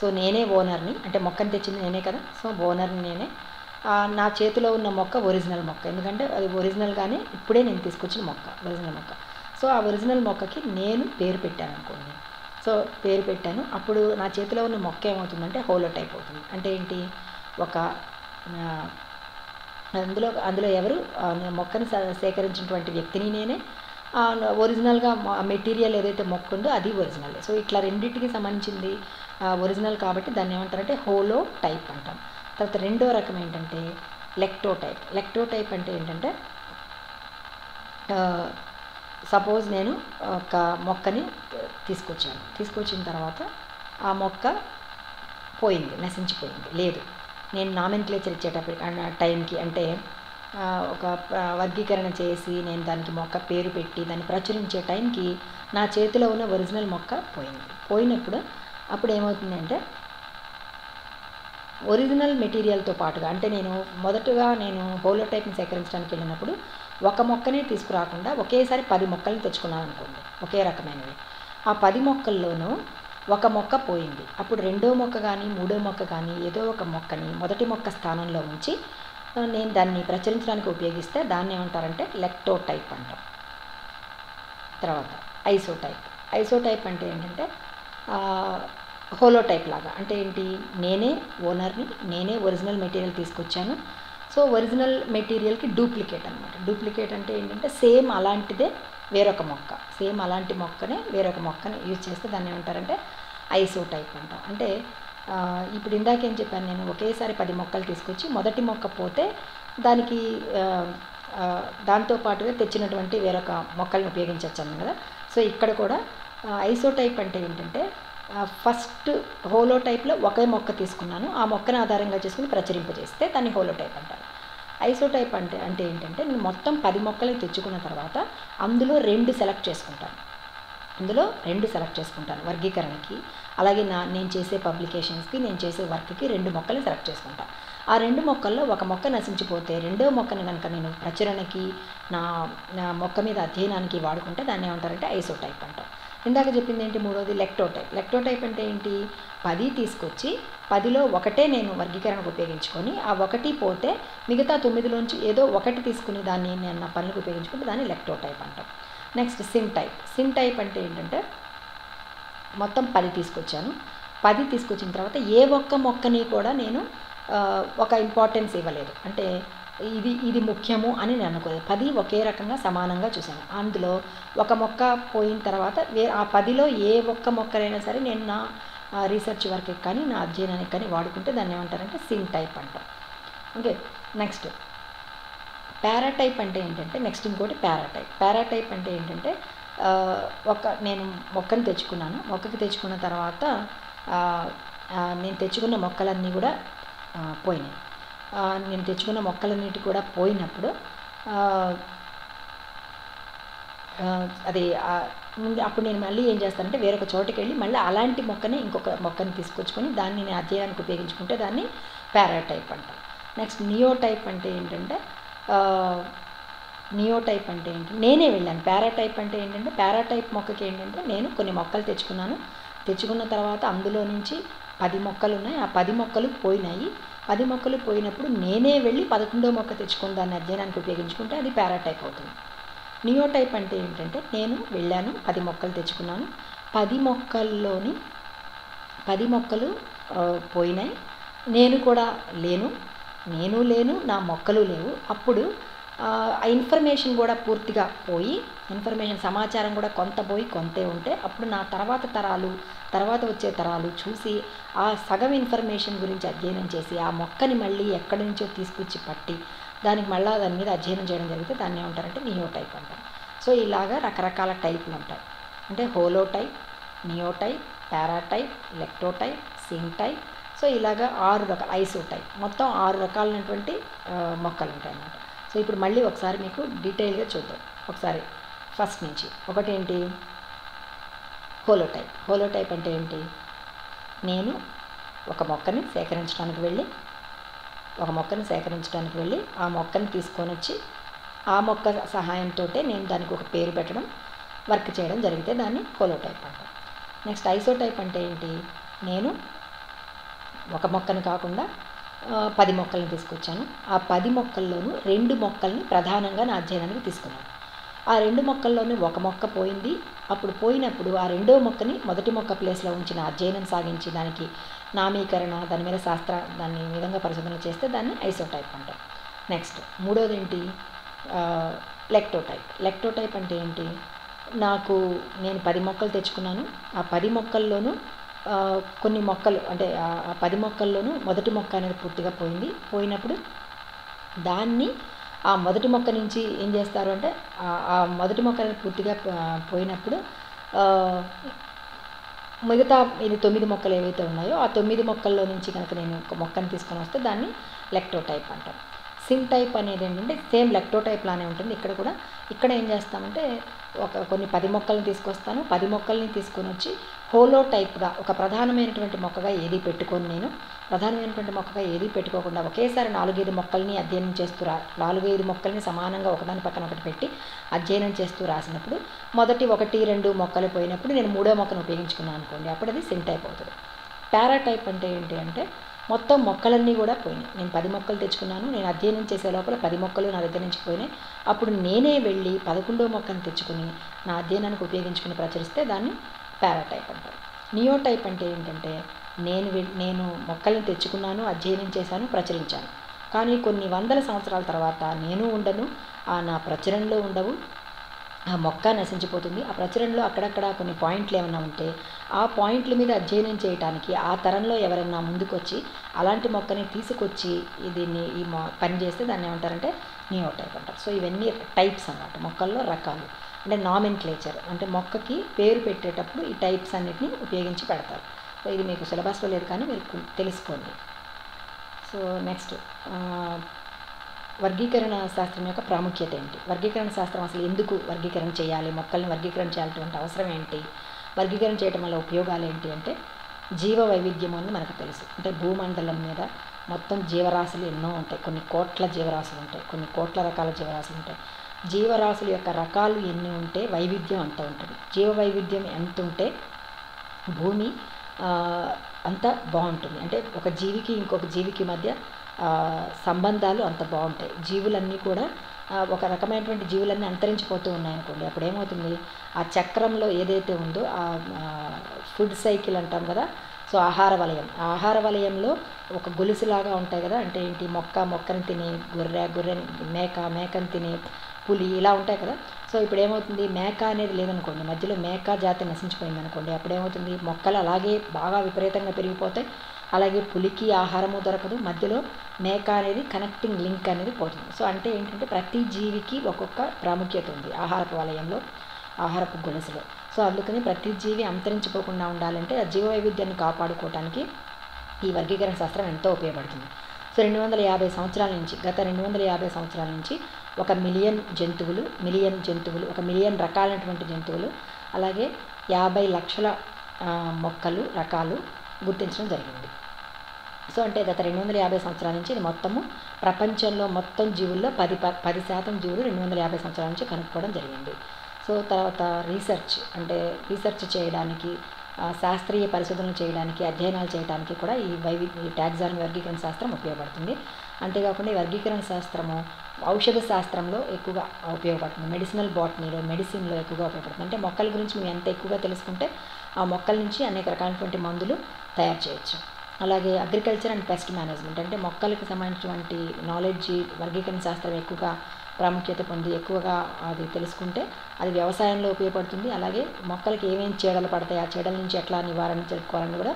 సో నేనే ఓనర్ని అంటే మొక్కని తెచ్చింది నేనే కదా సో ఓనర్ని నేనే. నా చేతిలో ఉన్న మొక్క ఒరిజినల్ మొక్క ఎందుకంటే అది ఒరిజినల్గానే ఇప్పుడే నేను తీసుకొచ్చిన మొక్క ఒరిజినల్ మొక్క. సో ఆ ఒరిజినల్ మొక్కకి నేను పేరు పెట్టాను అనుకోండి. సో పేరు పెట్టాను. అప్పుడు నా చేతిలో ఉన్న మొక్క ఏమవుతుందంటే హోలో టైప్ అవుతుంది. అంటే ఏంటి? ఒక అందులో అందులో ఎవరు మొక్కని సేకరించినటువంటి వ్యక్తిని నేనే ఒరిజినల్గా మెటీరియల్ ఏదైతే మొక్క ఉందో అది ఒరిజినల్. సో ఇట్లా రెండింటికి సంబంధించింది ఒరిజినల్ కాబట్టి దాన్ని ఏమంటారంటే హోలో టైప్ అంటాం. తర్వాత రెండో రకం ఏంటంటే లెక్టో టైప్ లెక్టో టైప్ అంటే ఏంటంటే సపోజ్ నేను ఒక మొక్కని తీసుకొచ్చాను. తీసుకొచ్చిన తర్వాత ఆ మొక్క పోయింది నశించిపోయింది లేదు. నేను నామెన్క్లేచర్ ఇచ్చేటప్పుడు టైంకి అంటే ఒక వర్గీకరణ చేసి నేను దానికి మొక్క పేరు పెట్టి దాన్ని ప్రచురించే టైంకి నా చేతిలో ఉన్న ఒరిజినల్ మొక్క పోయింది. పోయినప్పుడు అప్పుడు ఏమవుతుందంటే ఒరిజినల్ మెటీరియల్తో పాటుగా అంటే నేను మొదటగా నేను హోలోటైప్ని సేకరించడానికి వెళ్ళినప్పుడు ఒక మొక్కనే తీసుకురాకుండా ఒకేసారి పది మొక్కల్ని తెచ్చుకున్నాను అనుకోండి ఒకే రకమైనవి. ఆ పది మొక్కల్లోనూ ఒక మొక్క పోయింది. అప్పుడు రెండో మొక్క కానీ మూడో మొక్క కానీ ఏదో ఒక మొక్కని మొదటి మొక్క స్థానంలో ఉంచి నేను దాన్ని ప్రచురించడానికి ఉపయోగిస్తే దాన్ని ఏమంటారంటే లెక్టో టైప్ అంటాం. తర్వాత ఐసోటైప్. ఐసోటైప్ అంటే ఏంటంటే హోలోటైప్ లాగా. అంటే ఏంటి? నేనే ఓనర్ని నేనే ఒరిజినల్ మెటీరియల్ తీసుకొచ్చాను. సో ఒరిజినల్ మెటీరియల్కి డూప్లికేట్ అనమాట డూప్లికేట్ అంటే ఏంటంటే సేమ్ అలాంటిదే వేరొక మొక్క. సేమ్ అలాంటి మొక్కనే వేరొక మొక్కని యూజ్ చేస్తే దాన్ని ఏమంటారంటే ఐసోటైప్ అంటాం అంటే ఇప్పుడు ఇందాకేం చెప్పాను నేను ఒకేసారి పది మొక్కలు తీసుకొచ్చి మొదటి మొక్క పోతే దానికి దాంతో పాటుగా తెచ్చినటువంటి వేరొక మొక్కల్ని ఉపయోగించవచ్చు అన్నాను కదా. సో ఇక్కడ కూడా ఐసోటైప్ అంటే ఏంటంటే ఫస్ట్ హోలో టైప్లో ఒకే మొక్క తీసుకున్నాను. ఆ మొక్కను ఆధారంగా చేసుకుని ప్రచురింపజేస్తే దాన్ని హోలో టైప్ అంటారు. ఐసోటైప్ అంటే అంటే ఏంటంటే నేను మొత్తం పది మొక్కలు తెచ్చుకున్న తర్వాత అందులో రెండు సెలెక్ట్ చేసుకుంటాను. అందులో రెండు సెలెక్ట్ చేసుకుంటాను వర్గీకరణకి. అలాగే నా నేను చేసే పబ్లికేషన్స్కి నేను చేసే వర్క్కి రెండు మొక్కలు సెలెక్ట్ చేసుకుంటాను ఆ రెండు మొక్కల్లో ఒక మొక్క నశించిపోతే రెండో మొక్కను కనుక నేను ప్రచురణకి నా నా మొక్క మీద అధ్యయనానికి వాడుకుంటే దాన్ని ఏమంటారంటే ఐసోటైప్ అంటాం ఇందాక చెప్పింది ఏంటి మూడోది? లెక్టోటైప్ లెక్టోటైప్ అంటే ఏంటి? పది తీసుకొచ్చి పదిలో ఒకటే నేను వర్గీకరణకు ఉపయోగించుకొని ఆ ఒకటి పోతే మిగతా తొమ్మిదిలోంచి ఏదో ఒకటి తీసుకుని దాన్ని నేను నా పనులకు ఉపయోగించుకుంటే దాన్ని లెక్టోటైప్ అంటాం. Next syntype syntype అంటే ఏంటంటే మొత్తం పది తీసుకొచ్చాను. పది తీసుకొచ్చిన తర్వాత ఏ ఒక్క మొక్కని కూడా నేను ఒక ఇంపార్టెన్స్ ఇవ్వలేదు. అంటే ఇది ఇది ముఖ్యము అని నేను అనుకోలేదు. పది ఒకే రకంగా సమానంగా చూశాను. అందులో ఒక మొక్క పోయిన తర్వాత వే ఆ పదిలో ఏ ఒక్క మొక్కలైనా సరే నేను నా రీసెర్చ్ వర్క్కి కానీ నా అధ్యయనానికి కానీ వాడుకుంటే దాన్ని ఏమంటారంటే సిమ్ టైప్ అంటాం ఓకే నెక్స్ట్ పారాటైప్ అంటే ఏంటంటే నెక్స్ట్ ఇంకోటి పారాటైప్ పారాటైప్ అంటే ఏంటంటే ఒక నేను మొక్కను తెచ్చుకున్నాను. మొక్కకి తెచ్చుకున్న తర్వాత నేను తెచ్చుకున్న మొక్కలన్నీ కూడా పోయినాయి. నేను తెచ్చుకున్న మొక్కలన్నిటి కూడా పోయినప్పుడు అది ముందు అప్పుడు నేను మళ్ళీ ఏం చేస్తానంటే వేరొక చోటకి వెళ్ళి మళ్ళీ అలాంటి మొక్కని ఇంకొక మొక్కని తీసుకొచ్చుకొని దాన్ని నేను అధ్యయనానికి ఉపయోగించుకుంటే దాన్ని పారాటైప్ అంటాం. నెక్స్ట్ నియోటైప్ అంటే ఏంటంటే నియోటైప్ అంటే ఏంటి? నేనే వెళ్ళాను. పారాటైప్ అంటే ఏంటంటే పారాటైప్ మొక్కకి ఏంటంటే నేను కొన్ని మొక్కలు తెచ్చుకున్నాను. తెచ్చుకున్న తర్వాత అందులో నుంచి పది మొక్కలు ఉన్నాయి. ఆ పది మొక్కలు పోయినాయి. పది మొక్కలు పోయినప్పుడు నేనే వెళ్ళి పదకొండో మొక్క తెచ్చుకుని దాన్ని అధ్యయనానికి ఉపయోగించుకుంటే అది పారాటైప్ అవుతుంది. నియోటైప్ అంటే ఏంటంటే నేను వెళ్ళాను పది మొక్కలు తెచ్చుకున్నాను. పది మొక్కల్లోని పది మొక్కలు పోయినాయి. నేను కూడా లేను నేను లేను నా మొక్కలు లేవు. అప్పుడు ఆ ఇన్ఫర్మేషన్ కూడా పూర్తిగా పోయి ఇన్ఫర్మేషన్ సమాచారం కూడా కొంత పోయి కొంతే ఉంటే అప్పుడు నా తర్వాత తరాలు తర్వాత వచ్చే తరాలు చూసి ఆ సగం ఇన్ఫర్మేషన్ గురించి అధ్యయనం చేసి ఆ మొక్కని మళ్ళీ ఎక్కడి నుంచో తీసుకొచ్చి పట్టి దానికి మళ్ళీ దాని మీద అధ్యయనం చేయడం జరిగితే దాన్ని ఏమంటారంటే నియో టైప్ అంటారు. సో ఇలాగా రకరకాల టైపులు ఉంటాయి. అంటే holotype neotype paratype lectotype syntype so ఇలాగా ఆరు రకాల ఐసో టైప్ మొత్తం ఆరు రకాలైనటువంటి మొక్కలు ఉంటాయి అన్నమాట ఇప్పుడు మళ్ళీ ఒకసారి మీకు డీటెయిల్గా చూద్దాం. ఒకసారి ఫస్ట్ నుంచి. ఒకటేంటి? హోలోటైప్. హోలోటైప్ అంటే ఏంటి? నేను ఒక మొక్కని సేకరించడానికి వెళ్ళి ఒక మొక్కని సేకరించడానికి వెళ్ళి ఆ మొక్కని తీసుకొని వచ్చి ఆ మొక్క సహాయంతో నేను దానికి ఒక పేరు పెట్టడం వర్క్ చేయడం జరిగితే దాన్ని హోలోటైప్ అంటాం. నెక్స్ట్ ఐసోటైప్ అంటే ఏంటి? నేను ఒక మొక్కను కాకుండా పది మొక్కల్ని తీసుకొచ్చాను. ఆ పది మొక్కల్లోనూ రెండు మొక్కల్ని ప్రధానంగా నా అధ్యయనానికి తీసుకున్నాను. ఆ రెండు మొక్కల్లోనూ ఒక మొక్క పోయింది. అప్పుడు పోయినప్పుడు ఆ రెండో మొక్కని మొదటి మొక్క ప్లేస్లో ఉంచిన అధ్యయనం సాగించి దానికి నామీకరణ దాని మీద శాస్త్ర దాన్ని విధంగా పరిశోధన చేస్తే దాన్ని ఐసోటైప్ అంటాం. నెక్స్ట్ మూడోది ఏంటి లెక్టోటైప్. లెక్టోటైప్ అంటే ఏంటి? నాకు నేను పది మొక్కలు తెచ్చుకున్నాను. ఆ పది మొక్కల్లోనూ కొన్ని మొక్కలు అంటే ఆ- పది మొక్కల్లోనూ మొదటి మొక్క అనేది పూర్తిగా పోయింది. పోయినప్పుడు దాన్ని ఆ మొదటి మొక్క నుంచి ఏం చేస్తారు అంటే ఆ- మొదటి మొక్క అనేది పూర్తిగా పోయినప్పుడు మిగతా ఇది తొమ్మిది మొక్కలు ఏవైతే ఉన్నాయో ఆ తొమ్మిది మొక్కల్లో నుంచి కనుక నేను ఒక మొక్కను తీసుకొని వస్తే దాన్ని లెక్టోటైప్ అంటాం. సిమ్ టైప్ అనేది ఏంటంటే సేమ్ లెక్టోటైప్ లానే ఉంటుంది. ఇక్కడ కూడా ఇక్కడ ఏం చేస్తామంటే ఒక కొన్ని పది మొక్కల్ని తీసుకొస్తాను. పది మొక్కల్ని తీసుకొని వచ్చి హోలో టైప్గా ఒక ప్రధానమైనటువంటి మొక్కగా ఏది పెట్టుకొని నేను. ప్రధానమైనటువంటి మొక్కగా ఏది పెట్టుకోకుండా ఒకేసారి నాలుగైదు మొక్కల్ని అధ్యయనం చేస్తూ రా నాలుగైదు మొక్కల్ని సమానంగా ఒకదాని పక్కన ఒకటి పెట్టి అధ్యయనం చేస్తూ రాసినప్పుడు మొదటి ఒకటి రెండు మొక్కలు పోయినప్పుడు నేను మూడో మొక్కను ఉపయోగించుకున్నాను అనుకోండి అప్పుడు అది సింటైప్ అవుతుంది పారాటైప్ అంటే ఏంటి అంటే మొత్తం మొక్కలన్నీ కూడా పోయినాయి. నేను పది మొక్కలు తెచ్చుకున్నాను నేను అధ్యయనం చేసే లోపల పది మొక్కలు నా దగ్గర నుంచి పోయినాయి. అప్పుడు నేనే వెళ్ళి పదకొండో మొక్కను తెచ్చుకుని నా అధ్యయనానికి ఉపయోగించుకుని ప్రచురిస్తే దాన్ని పారాటైప్ అంటారు. నియోటైప్ అంటే ఏంటంటే నేను నేను మొక్కల్ని తెచ్చుకున్నాను అధ్యయనం చేశాను ప్రచురించాను. కానీ కొన్ని వందల సంవత్సరాల తర్వాత నేను ఉండను ఆ నా ప్రచురణలో ఉండవు ఆ మొక్క నశించిపోతుంది. ఆ ప్రచురణలో అక్కడక్కడ కొన్ని పాయింట్లు ఏమైనా ఉంటే ఆ పాయింట్ల మీద అధ్యయనం చేయడానికి ఆ తరంలో ఎవరైనా ముందుకొచ్చి అలాంటి మొక్కని తీసుకొచ్చి దీన్ని ఈ మొ పని చేస్తే దాన్ని ఏమంటారంటే నియోటైప్ అంటారు. సో ఇవన్నీ టైప్స్ అన్నమాట మొక్కల్లో రకాలు. అంటే నామెన్క్లేచర్ అంటే మొక్కకి పేరు పెట్టేటప్పుడు ఈ టైప్స్ అన్నిటిని ఉపయోగించి పెడతారు. సో ఇది మీకు సిలబస్లో లేదు కానీ మీరు తెలుసుకోండి. సో నెక్స్ట్ వర్గీకరణ శాస్త్రం యొక్క ప్రాముఖ్యత ఏంటి? వర్గీకరణ శాస్త్రం అసలు ఎందుకు వర్గీకరణ చేయాలి? మొక్కల్ని వర్గీకరణ చేయాల్సిన అవసరం ఏంటి? వర్గీకరణ చేయడం వల్ల ఉపయోగాలు ఏంటి అంటే జీవ వైవిధ్యం అని మనకు తెలుసు. అంటే భూమండలం మీద మొత్తం జీవరాశులు ఎన్నో ఉంటాయి. కొన్ని కోట్ల జీవరాశులు ఉంటాయి. కొన్ని కోట్ల రకాల జీవరాశులు ఉంటాయి. జీవరాశుల యొక్క రకాలు ఎన్ని ఉంటే వైవిధ్యం అంత ఉంటుంది. జీవ వైవిధ్యం ఎంత ఉంటే భూమి అంత బాగుంటుంది. అంటే ఒక జీవికి ఇంకొక జీవికి మధ్య సంబంధాలు అంత బాగుంటాయి. జీవులన్నీ కూడా ఒక రకమైనటువంటి జీవులన్నీ అంతరించిపోతూ ఉన్నాయనుకోండి. అప్పుడు ఏమవుతుంది ఆ చక్రంలో ఏదైతే ఉందో ఆ ఫుడ్ సైకిల్ అంటాం కదా సో ఆహార వలయం. ఆహార వలయంలో ఒక గొలుసులాగా ఉంటాయి కదా అంటే ఏంటి? మొక్క మొక్కని తిని గొర్రె గొర్రెని మేక మేకని తిని పులి ఇలా ఉంటాయి కదా. సో ఇప్పుడు ఏమవుతుంది? మేక అనేది లేదనుకోండి మధ్యలో మేక జాతి నశించిపోయింది అనుకోండి అప్పుడు ఏమవుతుంది? మొక్కలు అలాగే బాగా విపరీతంగా పెరిగిపోతాయి. అలాగే పులికి ఆహారము దొరకదు మధ్యలో మేక అనేది కనెక్టింగ్ లింక్ అనేది పోతుంది. సో అంటే ఏంటంటే ప్రతి జీవికి ఒక్కొక్క ప్రాముఖ్యత ఉంది ఆహారపు వలయంలో ఆహారపు గొలుసులో. సో అందుకని ప్రతి జీవి అంతరించిపోకుండా ఉండాలంటే ఆ జీవ వైవిధ్యాన్ని కాపాడుకోవడానికి ఈ వర్గీకరణ శాస్త్రం ఎంతో ఉపయోగపడుతుంది. సో రెండు వందల యాభై సంవత్సరాల నుంచి గత రెండు వందల యాభై సంవత్సరాల నుంచి ఒక మిలియన్ జంతువులు మిలియన్ జంతువులు ఒక మిలియన్ రకాలైనటువంటి జంతువులు అలాగే యాభై లక్షల మొక్కలు రకాలు గుర్తించడం జరిగింది. సో అంటే గత రెండు వందల యాభై సంవత్సరాల నుంచి ఇది మొత్తము ప్రపంచంలో మొత్తం జీవుల్లో పది ప- పది శాతం జీవులు రెండు వందల యాభై సంవత్సరాల నుంచి కనుక్కోవడం జరిగింది. సో తర్వాత రీసెర్చ్ అంటే రీసెర్చ్ చేయడానికి శాస్త్రీయ పరిశోధనలు చేయడానికి అధ్యయనాలు చేయడానికి కూడా ఈ వైవి ఈ టాక్సానమీ వర్గీకరణ శాస్త్రం ఉపయోగపడుతుంది. అంతేకాకుండా ఈ వర్గీకరణ శాస్త్రము ఔషధ శాస్త్రంలో ఎక్కువగా ఉపయోగపడుతుంది. మెడిసినల్ బాటనీలో మెడిసిన్లో ఎక్కువగా ఉపయోగపడుతుంది. అంటే మొక్కల గురించి మేము ఎంత ఎక్కువగా తెలుసుకుంటే ఆ మొక్కల నుంచి అనేక రకాలైనటువంటి మందులు తయారు చేయొచ్చు. అలాగే అగ్రికల్చర్ అండ్ పెస్ట్ మేనేజ్మెంట్ అంటే మొక్కలకు సంబంధించినటువంటి నాలెడ్జ్ వర్గీకరణ శాస్త్రం ఎక్కువగా ప్రాముఖ్యత పొంది ఎక్కువగా అది తెలుసుకుంటే అది వ్యవసాయంలో ఉపయోగపడుతుంది. అలాగే మొక్కలకి ఏమేమి చీడలు పడతాయి ఆ చీడల నుంచి ఎట్లా నివారణ చెప్పుకోవాలని కూడా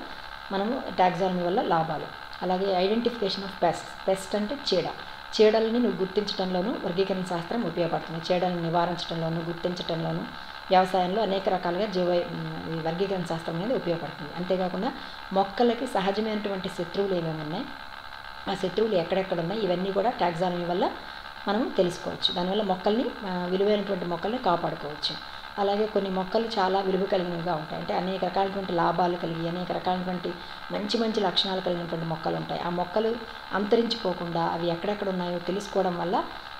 మనము టాక్సానమీ వల్ల లాభాలు. అలాగే ఐడెంటిఫికేషన్ ఆఫ్ పెస్ట్ పెస్ట్ అంటే చీడ. చీడల్ని నువ్వు గుర్తించడంలోనూ వర్గీకరణ శాస్త్రం ఉపయోగపడుతుంది. చీడలను నివారించడంలోనూ గుర్తించడంలోనూ వ్యవసాయంలో అనేక రకాలుగా జీవ ఈ వర్గీకరణ శాస్త్రం అనేది ఉపయోగపడుతుంది. అంతేకాకుండా మొక్కలకి సహజమైనటువంటి శత్రువులు ఏమేమి ఉన్నాయి? ఆ శత్రువులు ఎక్కడెక్కడ ఉన్నాయి? ఇవన్నీ కూడా టాక్సానమీ వల్ల మనం తెలుసుకోవచ్చు. దానివల్ల మొక్కల్ని విలువైనటువంటి మొక్కల్ని కాపాడుకోవచ్చు. అలాగే కొన్ని మొక్కలు చాలా విలువ కలిగినవిగా ఉంటాయి. అంటే అనేక రకాలైనటువంటి లాభాలు కలిగి అనేక రకాలైనటువంటి మంచి మంచి లక్షణాలు కలిగినటువంటి మొక్కలు ఉంటాయి. ఆ మొక్కలు అంతరించిపోకుండా అవి ఎక్కడెక్కడ ఉన్నాయో తెలుసుకోవడం వల్ల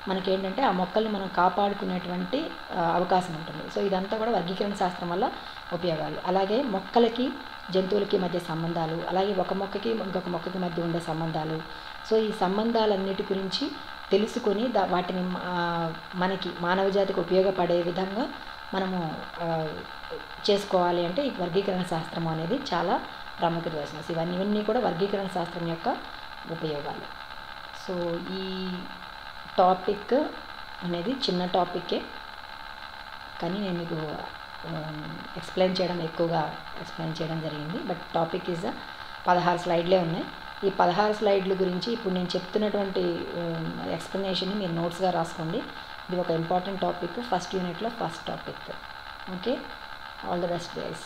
మనకేంటంటే ఆ మొక్కల్ని మనం కాపాడుకునేటువంటి అవకాశం ఉంటుంది. సో ఇదంతా కూడా వర్గీకరణ శాస్త్రం వల్ల ఉపయోగాలు. అలాగే మొక్కలకి జంతువులకి మధ్య సంబంధాలు అలాగే ఒక మొక్కకి ఇంకొక మొక్కకి మధ్య ఉండే సంబంధాలు. సో ఈ సంబంధాలన్నిటి గురించి తెలుసుకొని దా వాటిని మనకి మానవ జాతికి ఉపయోగపడే విధంగా మనము చేసుకోవాలి అంటే ఈ వర్గీకరణ శాస్త్రం అనేది చాలా ప్రాముఖ్యత వహిస్తుంది. ఇవన్నీ ఇవన్నీ కూడా వర్గీకరణ శాస్త్రం యొక్క ఉపయోగాలు. సో ఈ టాపిక్ అనేది చిన్న టాపికే. కానీ నేను మీకు ఎక్స్ప్లెయిన్ చేయడం ఎక్కువగా ఎక్స్ప్లెయిన్ చేయడం జరిగింది. బట్ టాపిక్ ఈజ్ పదహారు స్లైడ్లే ఉన్నాయి. ఈ పదహారు స్లైడ్ల గురించి ఇప్పుడు నేను చెప్తున్నటువంటి ఎక్స్ప్లెనేషన్ని మీరు నోట్స్గా రాసుకోండి. ఇది ఒక ఇంపార్టెంట్ టాపిక్ ఫస్ట్ యూనిట్లో first topic okay all the best guys